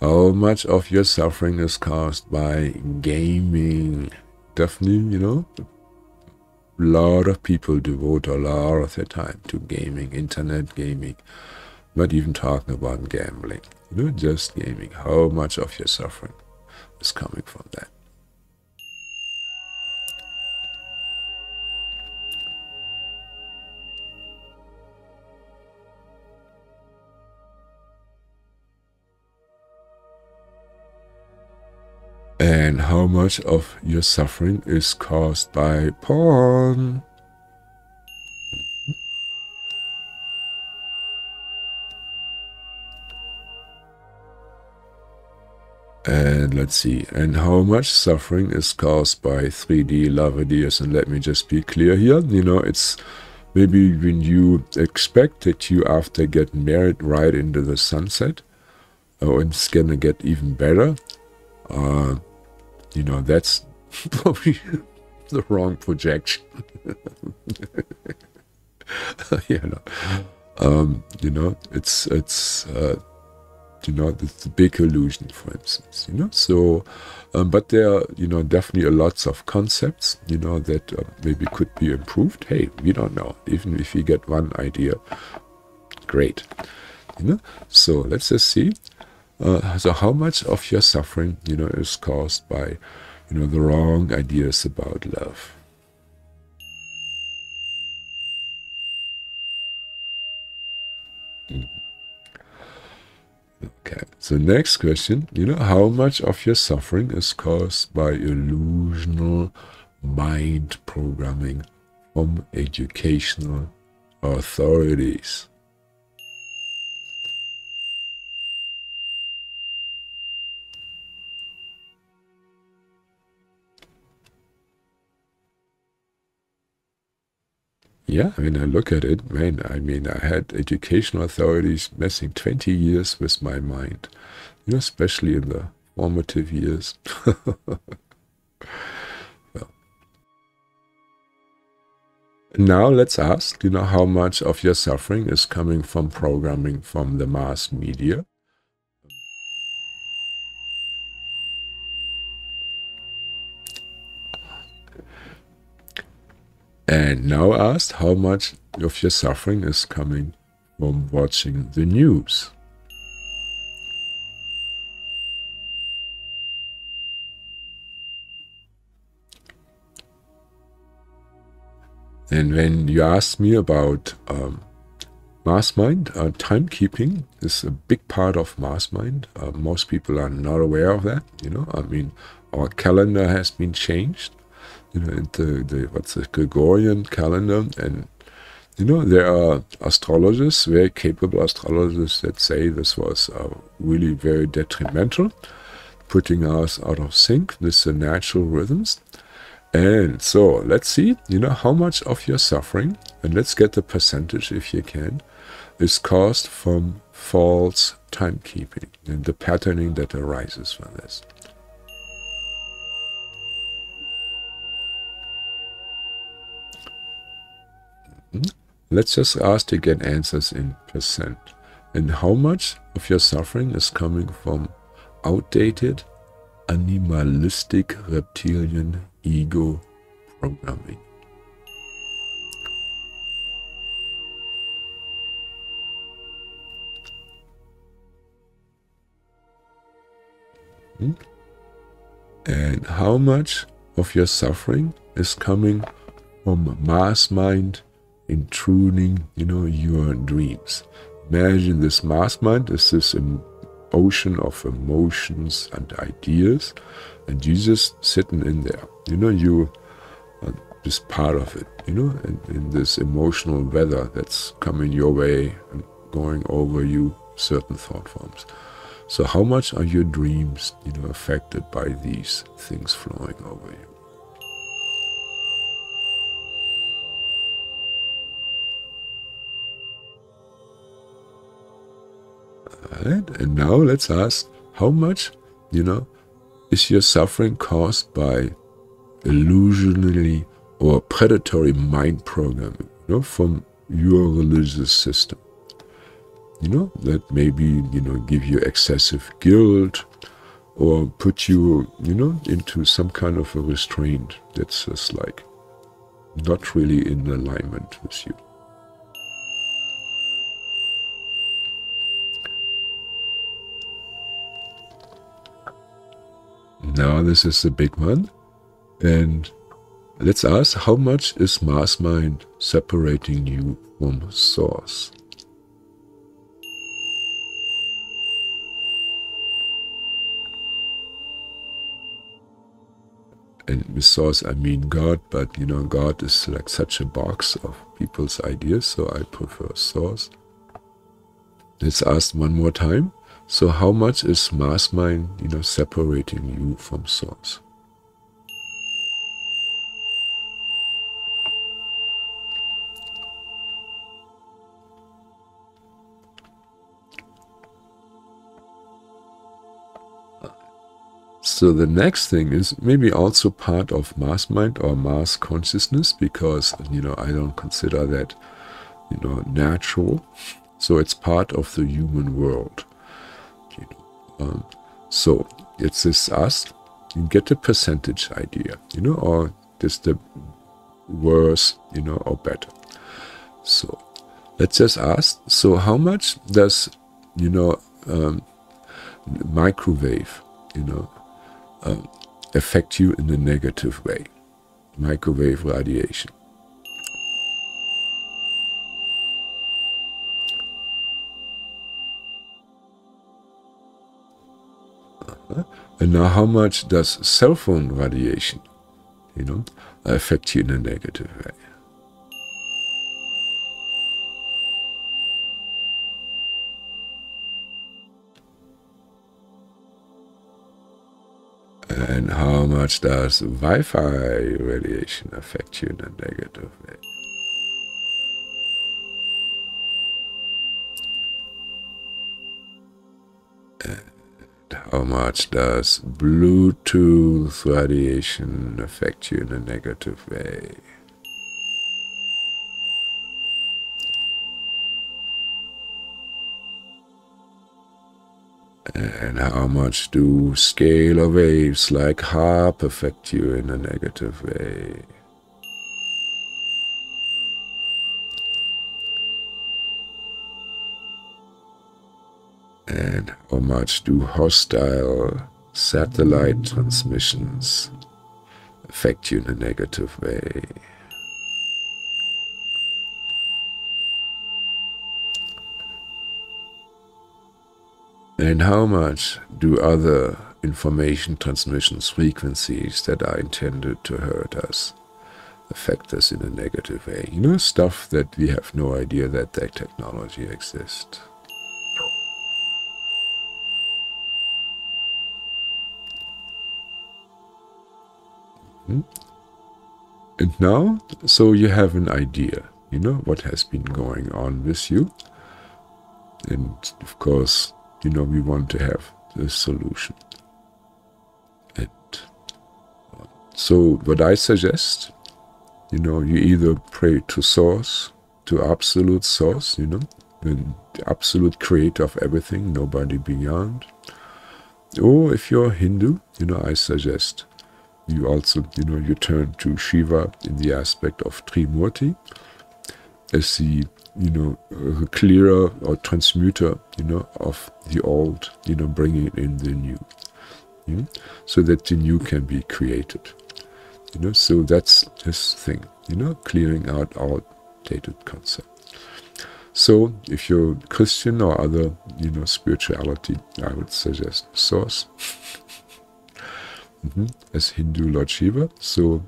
How much of your suffering is caused by gaming? Definitely, you know, a lot of people devote a lot of their time to gaming, internet gaming, not even talking about gambling. You know, just gaming. How much of your suffering is coming from that? And how much of your suffering is caused by porn. And let's see, and how much suffering is caused by 3D love ideas. And let me just be clear here, you know, it's maybe when you expect that you after getting married right into the sunset, oh, it's gonna get even better. Uh, you know, that's probably the wrong projection. you know, um, you know, it's it's uh, you know the, the, big illusion, for instance. You know, so um, but there are you know definitely a lots of concepts you know that uh, maybe could be improved. Hey, we don't know. Even if you get one idea, great. You know, so let's just see. Uh, so how much of your suffering, you know, is caused by, you know, the wrong ideas about love? Mm. Okay, so next question, you know, how much of your suffering is caused by illusional mind programming from educational authorities? Yeah, when I look at it, man, I mean, I had educational authorities messing 20 years with my mind, you know, especially in the formative years. well. Now let's ask, you know, how much of your suffering is coming from programming from the mass media And now asked how much of your suffering is coming from watching the news. And when you ask me about um, mass mind, uh, timekeeping is a big part of mass mind. Uh, most people are not aware of that. You know, I mean, our calendar has been changed you know, into the what's the Gregorian calendar, and you know there are astrologers, very capable astrologers, that say this was uh, really very detrimental, putting us out of sync with the natural rhythms. And so let's see, you know, how much of your suffering, and let's get the percentage if you can, is caused from false timekeeping and the patterning that arises from this. Let's just ask to get answers in percent. And how much of your suffering is coming from outdated, animalistic reptilian ego programming? Hmm? And how much of your suffering is coming from mass mind intruding, you know, your dreams. Imagine this mass mind is this ocean of emotions and ideas, and Jesus sitting in there. You know, you are just part of it, you know, in, in this emotional weather that's coming your way and going over you, certain thought forms. So how much are your dreams, you know, affected by these things flowing over you? Right? And now let's ask how much, you know, is your suffering caused by illusionary or predatory mind programming, you know, from your religious system? You know, that maybe, you know, give you excessive guilt or put you, you know, into some kind of a restraint that's just like not really in alignment with you. Now this is the big one. And let's ask how much is mass mind separating you from source? And with source I mean God, but you know, God is like such a box of people's ideas, so I prefer source. Let's ask one more time. So how much is mass mind, you know, separating you from source? So the next thing is maybe also part of mass mind or mass consciousness because, you know, I don't consider that, you know, natural. So it's part of the human world. Um, so it's this us. You get a percentage idea, you know, or just the worse, you know, or better. So let's just ask. So how much does, you know, um, microwave, you know, um, affect you in a negative way? Microwave radiation. And now how much does cell phone radiation, you know, affect you in a negative way? And how much does Wi-Fi radiation affect you in a negative way? How much does Bluetooth radiation affect you in a negative way? And how much do scalar waves like HAARP affect you in a negative way? And how much do hostile satellite transmissions affect you in a negative way? And how much do other information transmissions frequencies that are intended to hurt us affect us in a negative way? You know, stuff that we have no idea that that technology exists. Hmm? And now, so you have an idea, you know, what has been going on with you. And of course, you know, we want to have the solution. And so what I suggest, you know, you either pray to source, to absolute source, you know, the absolute creator of everything, nobody beyond. Or if you're Hindu, you know, I suggest you also, you know, you turn to Shiva in the aspect of Trimurti as the, you know, uh, clearer or transmuter, you know, of the old, you know, bringing in the new, you know, so that the new can be created. You know, so that's this thing, you know, clearing out outdated concepts. So if you're Christian or other, you know, spirituality, I would suggest source. Mm -hmm. As Hindu Lord Shiva. So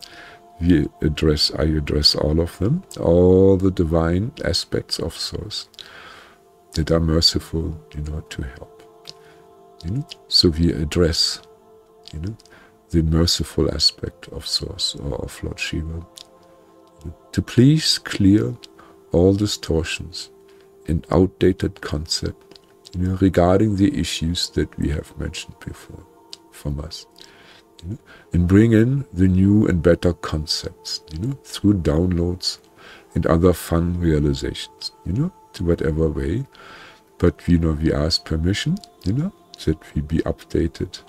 we address, I address all of them, all the divine aspects of source that are merciful, you know, to help. You know? So we address, you know, the merciful aspect of source or of Lord Shiva to please clear all distortions and outdated concept you know, regarding the issues that we have mentioned before from us. And bring in the new and better concepts, you know, through downloads and other fun realizations, you know, to whatever way. But you know, we ask permission, you know, that we be updated,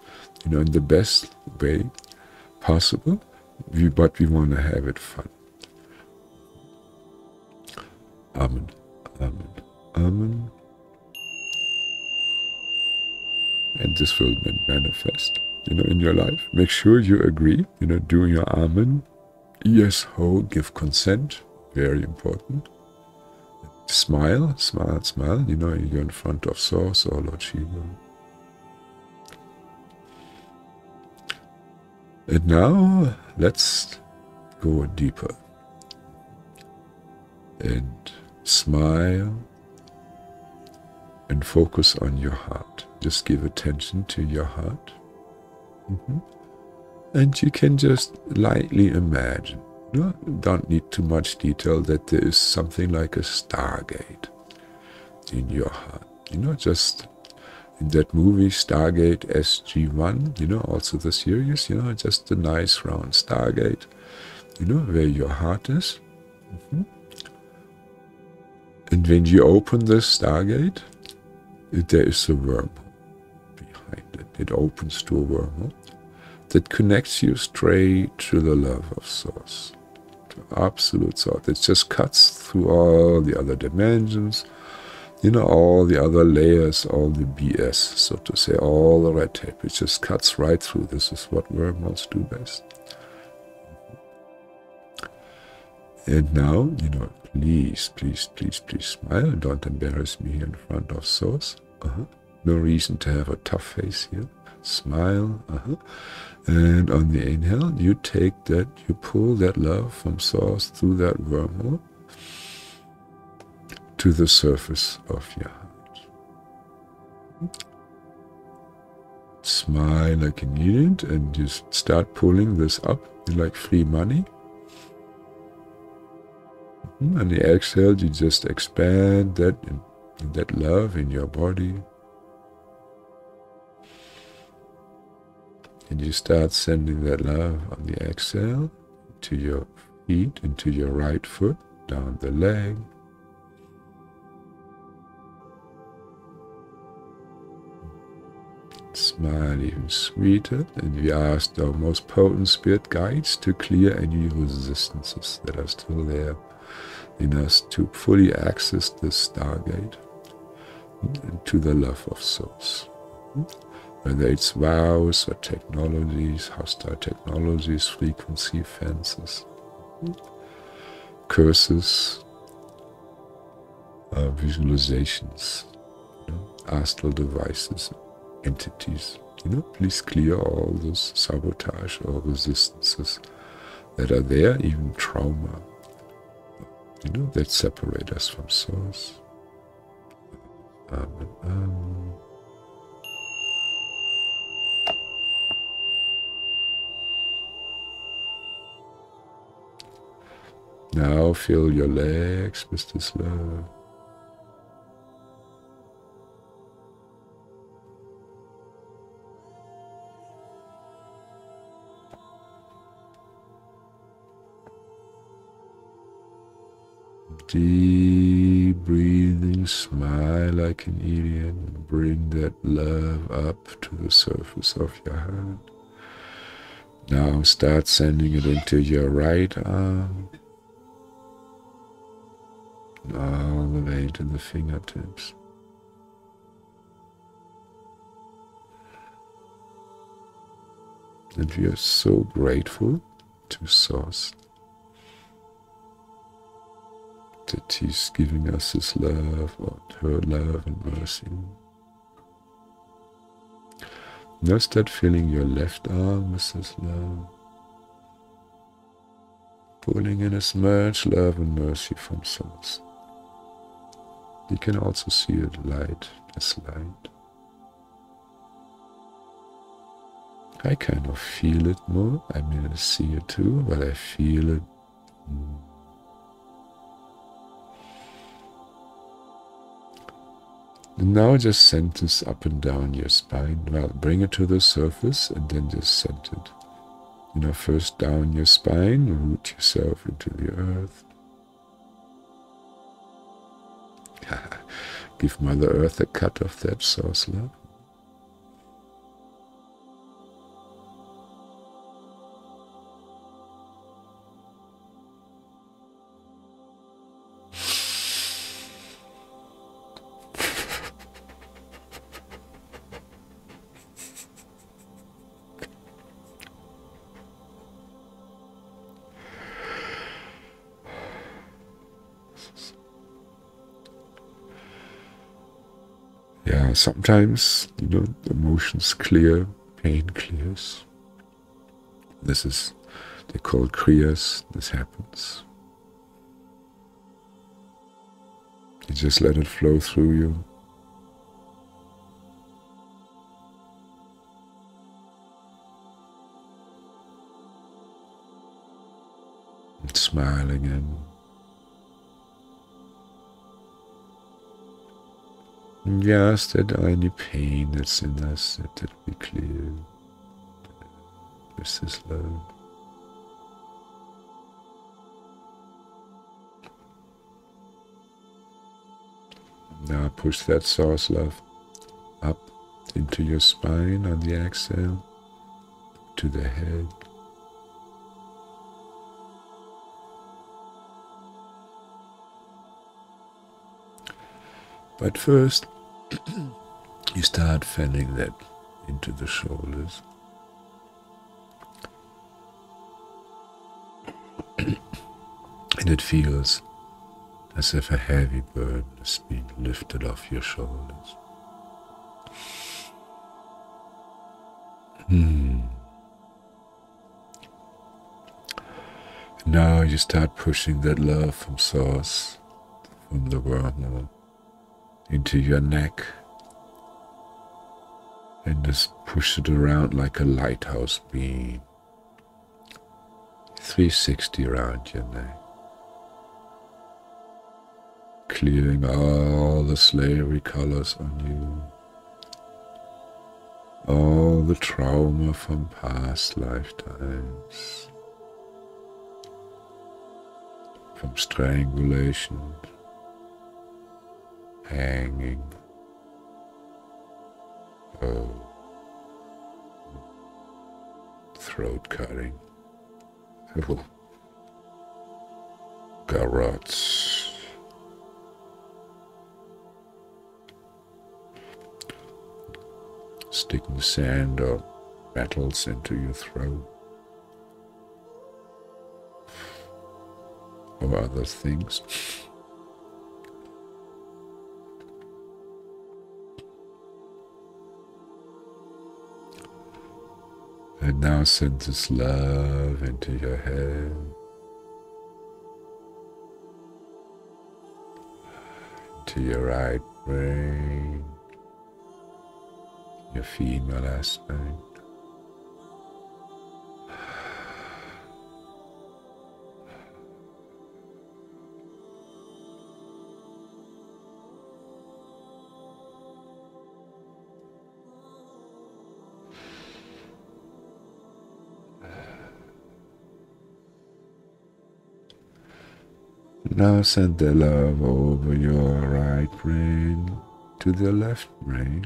you know, in the best way possible. We, but we want to have it fun. Amen. Amen. Amen. And this will manifest, you know, in your life. Make sure you agree, you know, do your Amen. Yes, ho, give consent. Very important. Smile, smile, smile. You know, you're in front of Source or Lord Shiva. And now let's go deeper and smile and focus on your heart. Just give attention to your heart. Mm -hmm. And you can just lightly imagine, you don't need too much detail, that there is something like a stargate in your heart. You know, just in that movie Stargate SG1, you know, also the series, you know, just a nice round Stargate, you know, where your heart is. Mm -hmm. And when you open the Stargate, there is a wormhole it. Opens to a wormhole that connects you straight to the love of Source, to absolute Source. It just cuts through all the other dimensions, you know, all the other layers, all the BS, so to say, all the red tape. It just cuts right through. This is what wormholes do best. And now, you know, please, please, please, please smile. Don't embarrass me in front of Source. Uh -huh. No reason to have a tough face here. Smile. Uh -huh. And on the inhale, you take that, you pull that love from Source through that wormhole to the surface of your heart. Smile like an idiot and just start pulling this up like free money. Mm-hmm. And the exhale, you just expand that that love in your body. And you start sending that love on the exhale to your feet, into your right foot, down the leg, smile even sweeter, and we ask our most potent spirit guides to clear any resistances that are still there in us to fully access the stargate to the love of souls. Whether it's vows or technologies, hostile technologies, frequency fences, curses, uh, visualizations, you know, astral devices, entities. You know, please clear all those sabotage or resistances that are there, even trauma, you know, that separate us from source. Amen. Amen. Now fill your legs with this love. Deep breathing, smile like an idiot, and bring that love up to the surface of your heart. Now start sending it into your right arm, all the way to the fingertips. And we are so grateful to Source. That He's giving us His love, or her love and mercy. Now start feeling your left arm with His love. Pulling in as much love and mercy from Source. You can also see it light as light. I kind of feel it more. I mean, I see it too, but I feel it. And now just send this up and down your spine. Well, bring it to the surface and then just send it. You know, first down your spine, root yourself into the earth. Give Mother Earth a cut of that source love. Sometimes, you know, emotions clear, pain clears. This is, they call kriyas, this happens. You just let it flow through you. And smiling and Yes, that any pain that's in us, that it be clear this love. Now push that source love up into your spine on the exhale, to the head. But first, you start fanning that into the shoulders. and it feels as if a heavy burden is being lifted off your shoulders. Hmm. Now you start pushing that love from source, from the wormhole, into your neck and just push it around like a lighthouse beam. 360 around your neck. Clearing all the slavery colors on you. All the trauma from past lifetimes. From strangulation, hanging. Oh. Throat cutting. Oh. Garrotes. Sticking sand or metals into your throat. Or other things. And now send this love into your head. To your right brain, your female aspect. Now send the love over your right brain to the left brain.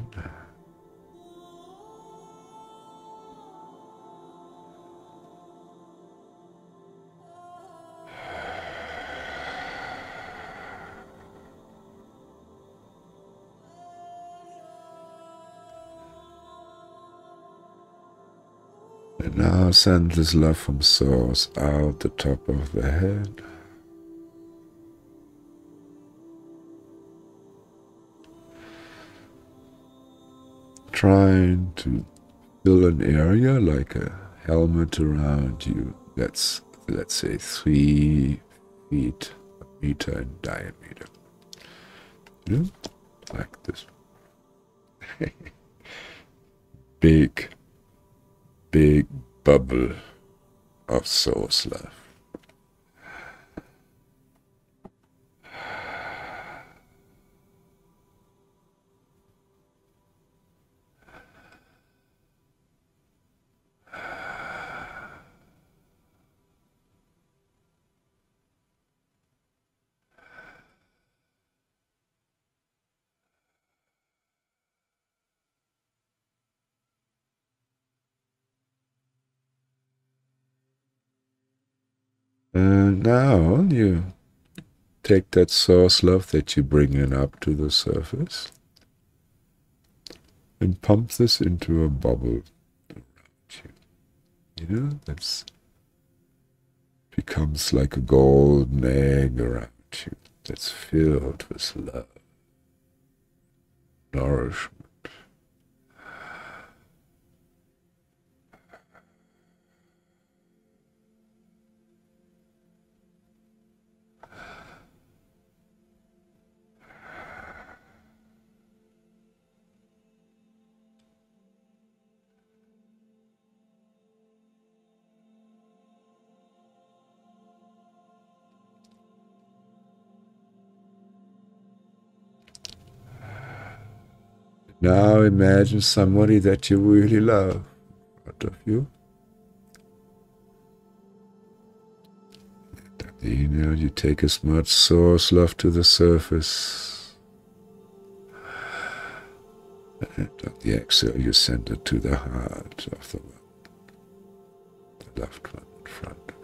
And now send this love from source out the top of the head. Trying to fill an area like a helmet around you that's, let's say, three feet, a meter in diameter. Know, like this. big, big bubble of source love. And now you take that source love that you bring in up to the surface and pump this into a bubble around you. You know, that's becomes like a golden egg around you that's filled with love, nourishment. Now imagine somebody that you really love out of you. You you take as much source love to the surface. And on the exhale, you send it to the heart of the one, the loved one in front of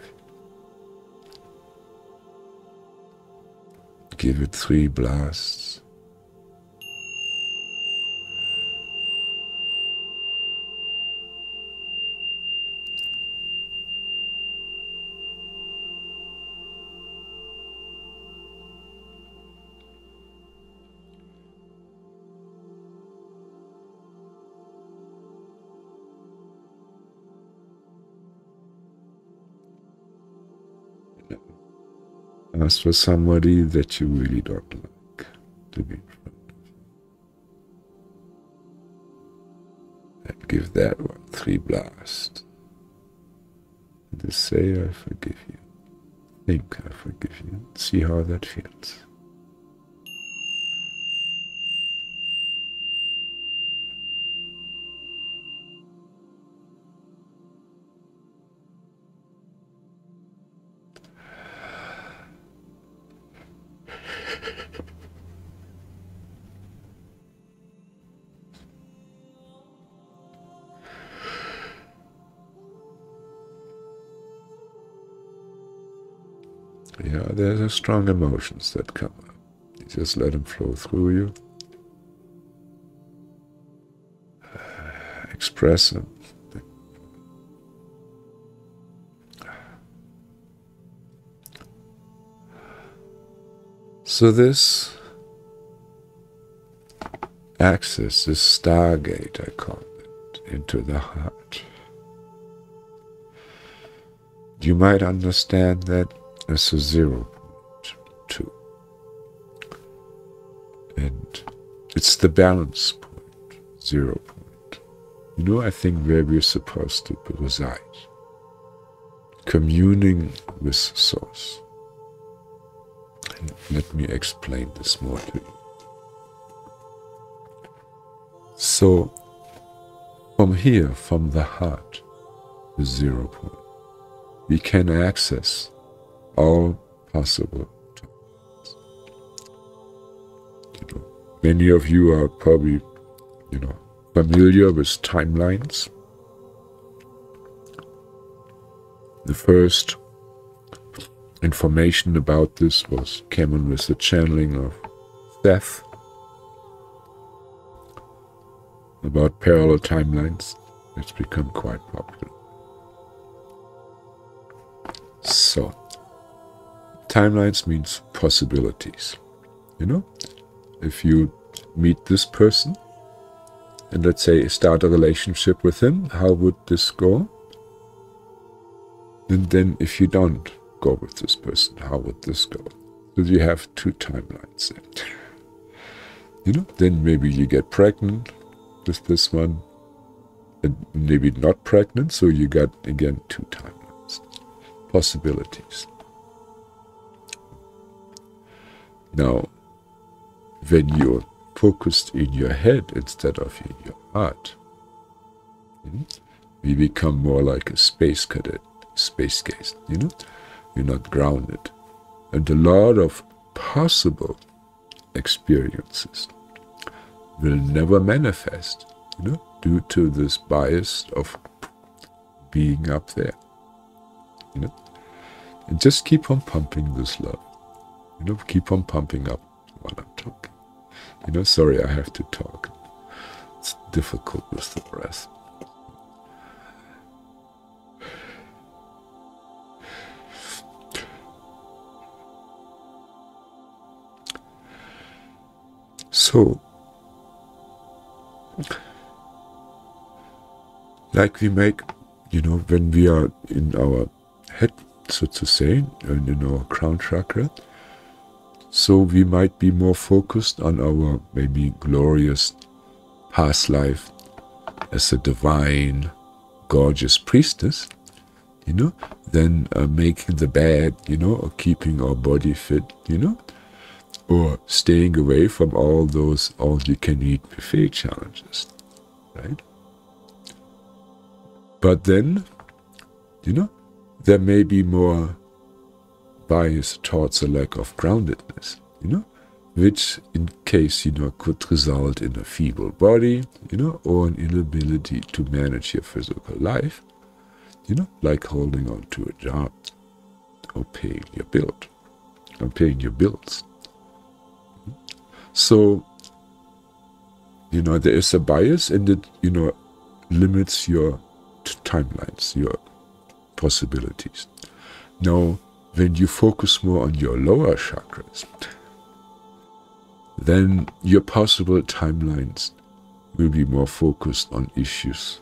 you. Give it three blasts. Ask for somebody that you really don't like to be in front of. And give that one three blasts. And just say, I forgive you. Think I forgive you. See how that feels. Yeah, there's strong emotions that come up. You just let them flow through you. Express them. So this access, this stargate, I call it, into the heart. You might understand that zero point two. And it's the balance point, zero point. You know, I think where we're supposed to reside. Communing with Source. And let me explain this more to you. So, from here, from the heart, the zero point, we can access all possible timelines. You know, many of you are probably, you know, familiar with timelines. The first information about this was came in with the channeling of Seth about parallel timelines. It's become quite popular. So, timelines means possibilities. You know, if you meet this person and let's say start a relationship with him, how would this go? And then if you don't go with this person, how would this go? So you have two timelines then. you know, then maybe you get pregnant with this one, and maybe not pregnant, so you got again two timelines. Possibilities. Now, when you're focused in your head instead of in your heart, hmm, we become more like a space cadet, space case, you know? You're not grounded. And a lot of possible experiences will never manifest, you know, due to this bias of being up there. You know? And just keep on pumping this love. You know, keep on pumping up while I'm talking. You know, sorry I have to talk. It's difficult with the breath. So, like we make, you know, when we are in our head, so to say, and in our crown chakra, so we might be more focused on our maybe glorious past life as a divine, gorgeous priestess, you know, than uh, making the bed, you know, or keeping our body fit, you know, or staying away from all those all you can eat buffet challenges, right? But then, you know, there may be more bias towards a lack of groundedness, you know, which in case, you know, could result in a feeble body, you know, or an inability to manage your physical life, you know, like holding on to a job or paying your bill, or paying your bills. So, you know, there is a bias and it, you know, limits your timelines, your possibilities. Now, when you focus more on your lower chakras, then your possible timelines will be more focused on issues,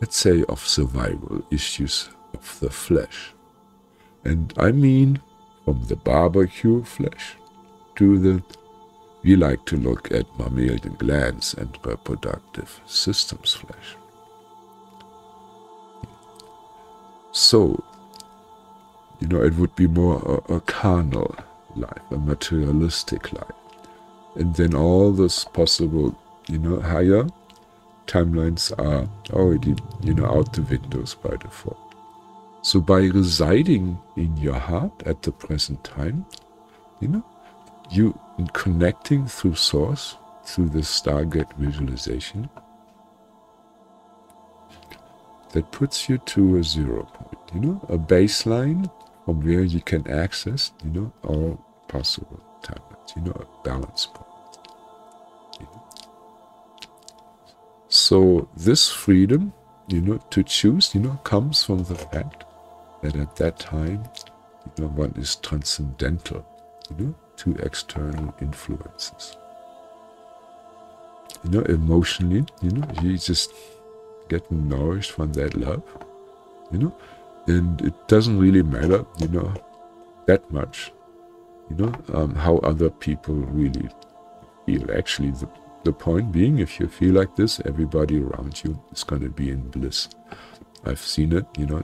let's say, of survival, issues of the flesh. And I mean from the barbecue flesh to the, we like to look at mammalian glands and reproductive systems flesh. So, you know, it would be more a, a carnal life, a materialistic life. And then all those possible, you know, higher timelines are already, you know, out the windows by default. So by residing in your heart at the present time, you know, you connecting through source, through the Stargate visualization, that puts you to a zero point, you know, a baseline from where you can access, you know, all possible timelines, you know, a balance point. So this freedom, you know, to choose, you know, comes from the fact that at that time, you know, one is transcendental, you know, to external influences. You know, emotionally, you know, you just getting nourished from that love, you know, and it doesn't really matter, you know, that much, you know, um, how other people really feel. Actually, the, the point being, if you feel like this, everybody around you is going to be in bliss. I've seen it, you know,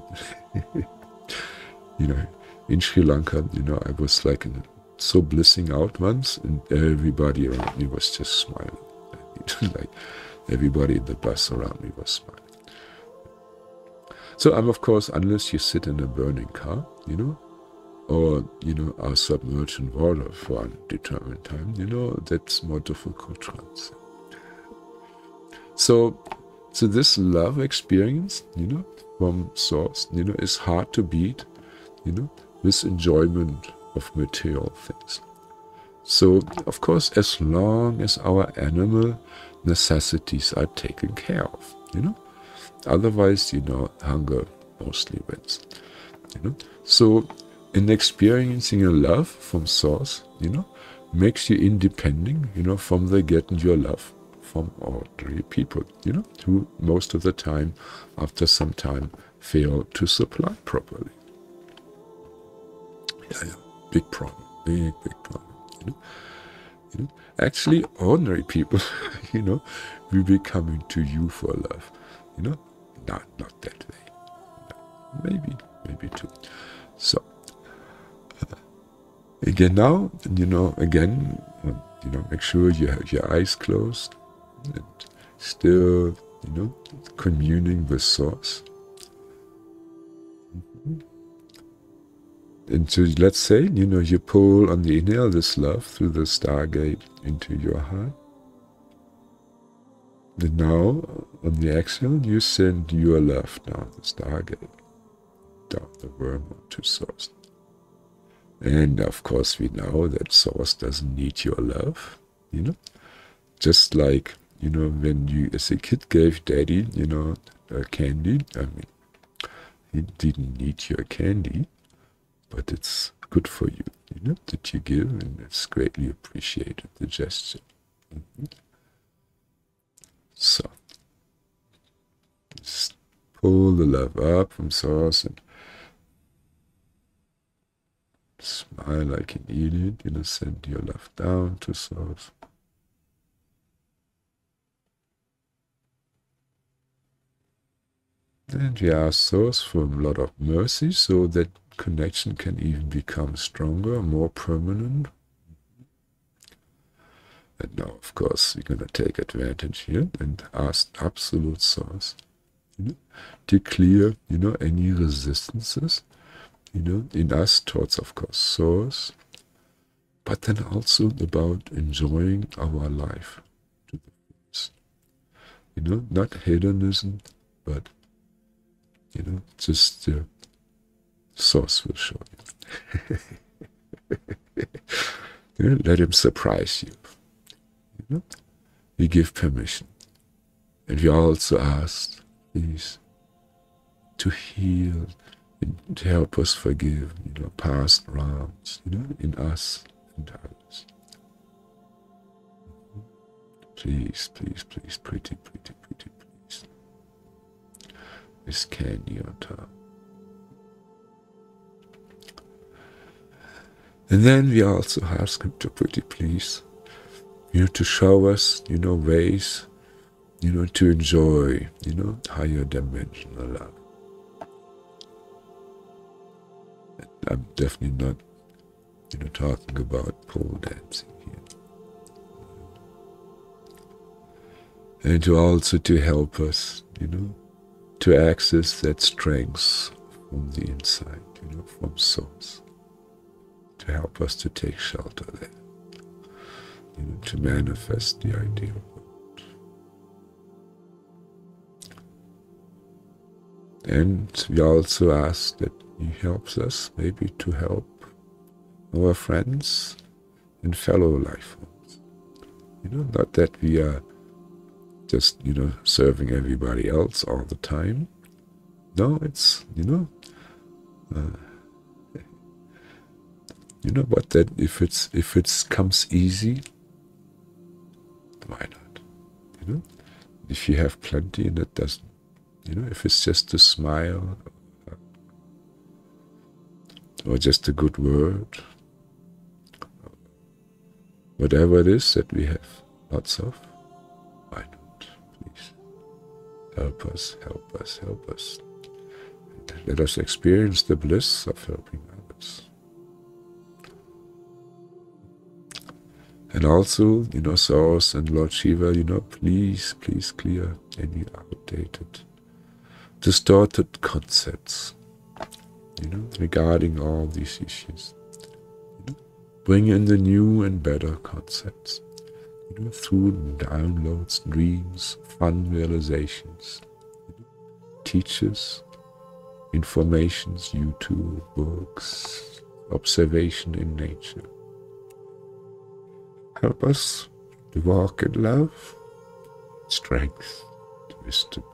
you know, in Sri Lanka, you know, I was like in, so blissing out once, and everybody around me was just smiling. like everybody in the bus around me was smiling. So I'm, of course, unless you sit in a burning car, you know, or, you know, are submerged in water for a undetermined time, you know, that's more difficult to answer. So, so this love experience, you know, from source, you know, is hard to beat, you know, this enjoyment of material things. So, of course, as long as our animal necessities are taken care of, you know, Otherwise, you know, hunger mostly wins. You know, so in experiencing a love from source, you know, makes you independent, you know, from the getting your love from ordinary people, you know, who most of the time, after some time, fail to supply properly. Yeah, yeah, big problem, big, big problem. You know, you know, actually, ordinary people, you know, will be coming to you for love. You know, not not that way. Maybe, maybe too. So uh, again, now you know, again, uh, you know, make sure you have your eyes closed and still, you know, communing with Source. Mm-hmm. And so let's say, you know, you pull on the inhale this love through the stargate into your heart. Now, on the exhale, you send your love down the stargate, down the wormhole to Source. And of course, we know that Source doesn't need your love, you know, just like you know, when you, as a kid, gave daddy, you know, a candy, I mean, he didn't need your candy, but it's good for you, you know, that you give, and it's greatly appreciated, the gesture. Mm -hmm. So, just pull the love up from source and smile like an idiot, you know, send your love down to source. And we ask Source for a lot of mercy so that connection can even become stronger, more permanent. And now, of course, we're going to take advantage here and ask Absolute Source you know, to clear, you know, any resistances, you know, in us towards, of course, Source, but then also about enjoying our life. You know, not hedonism, but you know, just the source will show you. you know, let him surprise you. We give permission. And we also ask, please, to heal and to help us forgive, you know, past wrongs, you know, in us and others. Please, please, please, pretty, pretty, pretty, is candy on top. And then we also ask him to pretty please, you to show us, you know, ways, you know, to enjoy, you know, higher dimensional love. I'm definitely not, you know, talking about pole dancing here. And to also to help us, you know, to access that strength from the inside, you know, from source, to help us to take shelter there, you know, to manifest the ideal world. And we also ask that He helps us maybe to help our friends and fellow life forms. You know, not that we are just, you know, serving everybody else all the time. No, it's, you know, uh, you know what, that if it's, if it comes easy, why not? You know, if you have plenty and it doesn't, you know, if it's just a smile or just a good word, whatever it is that we have lots of, why not? Please Help us, help us, help us. Let us experience the bliss of helping And also, you know, Source and Lord Shiva, you know, please, please clear any outdated, distorted concepts, you know, regarding all these issues. You know, bring in the new and better concepts you know, through downloads, dreams, fun realizations, teachers, informations, YouTube, books, observation in nature. Help us to walk in love, strength, to wisdom,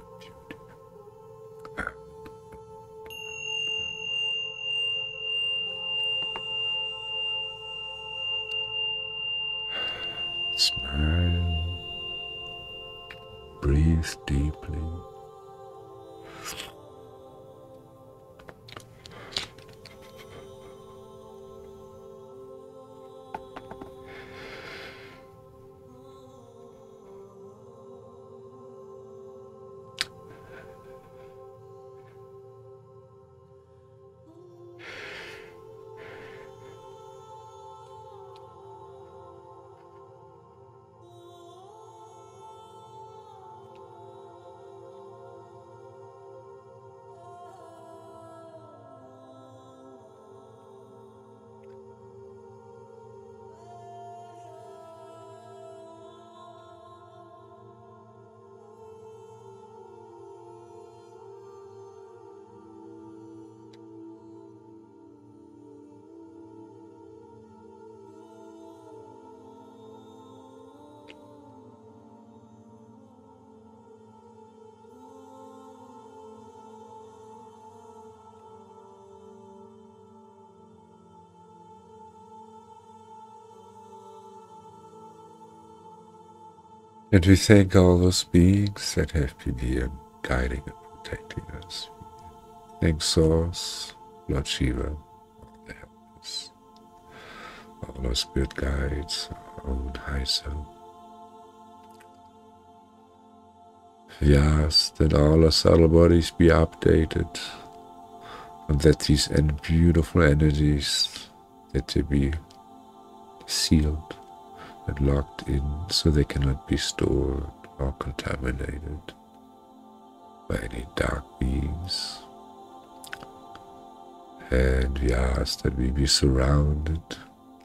And we thank all those beings that have been here guiding and protecting us. Thank Source, Lord Shiva, all the helpers, all our spirit guides, our own high self. We ask that all our subtle bodies be updated and that these beautiful energies that they be sealed and locked in so they cannot be stored or contaminated by any dark beings. And we ask that we be surrounded,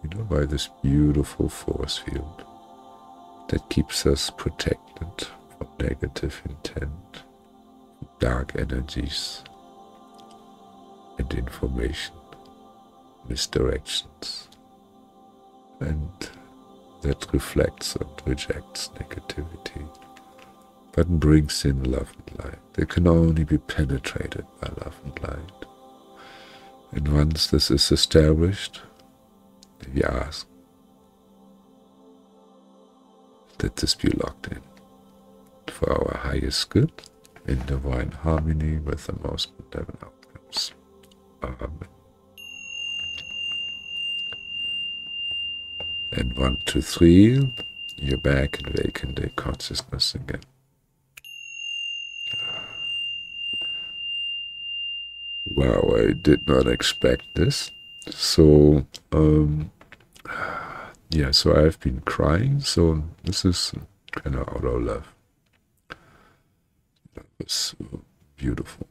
you know, by this beautiful force field that keeps us protected from negative intent, dark energies, and information, misdirections, and that reflects and rejects negativity, but brings in love and light. They can only be penetrated by love and light. And once this is established, we ask that this be locked in for our highest good in divine harmony with the most benevolent outcomes. Amen. And one, two, three, you're back in vacant day consciousness again. Wow, I did not expect this. So, um, yeah, so I've been crying. So this is kind of out of love. That was beautiful.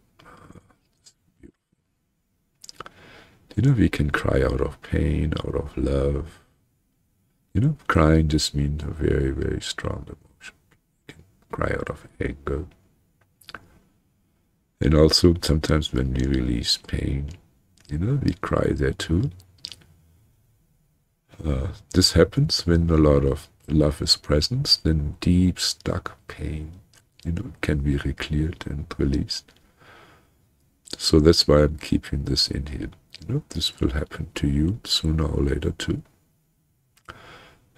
You know, we can cry out of pain, out of love, you know, crying just means a very, very strong emotion. You can cry out of anger. And also sometimes when we release pain, you know, we cry there too. Uh, this happens when a lot of love is present, then deep stuck pain, you know, can be cleared and released. So that's why I'm keeping this in here. You know, this will happen to you sooner or later too.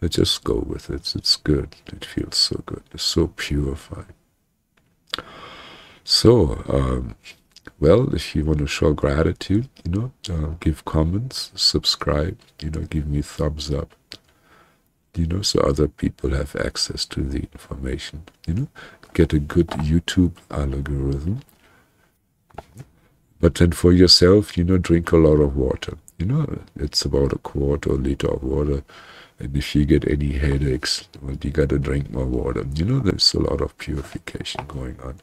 I just go with it. It's good. It feels so good. It's so purifying. So, um, well, if you want to show gratitude, you know, uh, give comments, subscribe, you know, give me thumbs up, you know, so other people have access to the information, you know, get a good YouTube algorithm. But then for yourself, you know, drink a lot of water. You know, it's about a quarter or liter of water and if you get any headaches, well, you got to drink more water. You know, there's a lot of purification going on.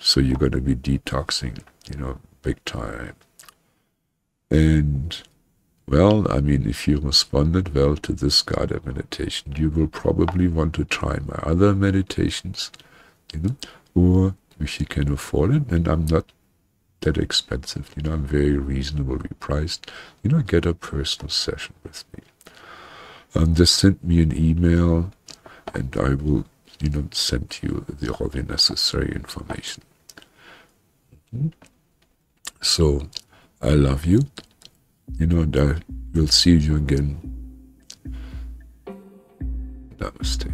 So you're to be detoxing, you know, big time. And, well, I mean, if you responded well to this guided meditation, you will probably want to try my other meditations, you know, or if you can afford it, and I'm not that expensive, you know, I'm very reasonably priced, you know, get a personal session with me um, just send me an email and I will, you know, send you the, all the necessary information. Mm-hmm. So, I love you, you know, and I will see you again. Namaste.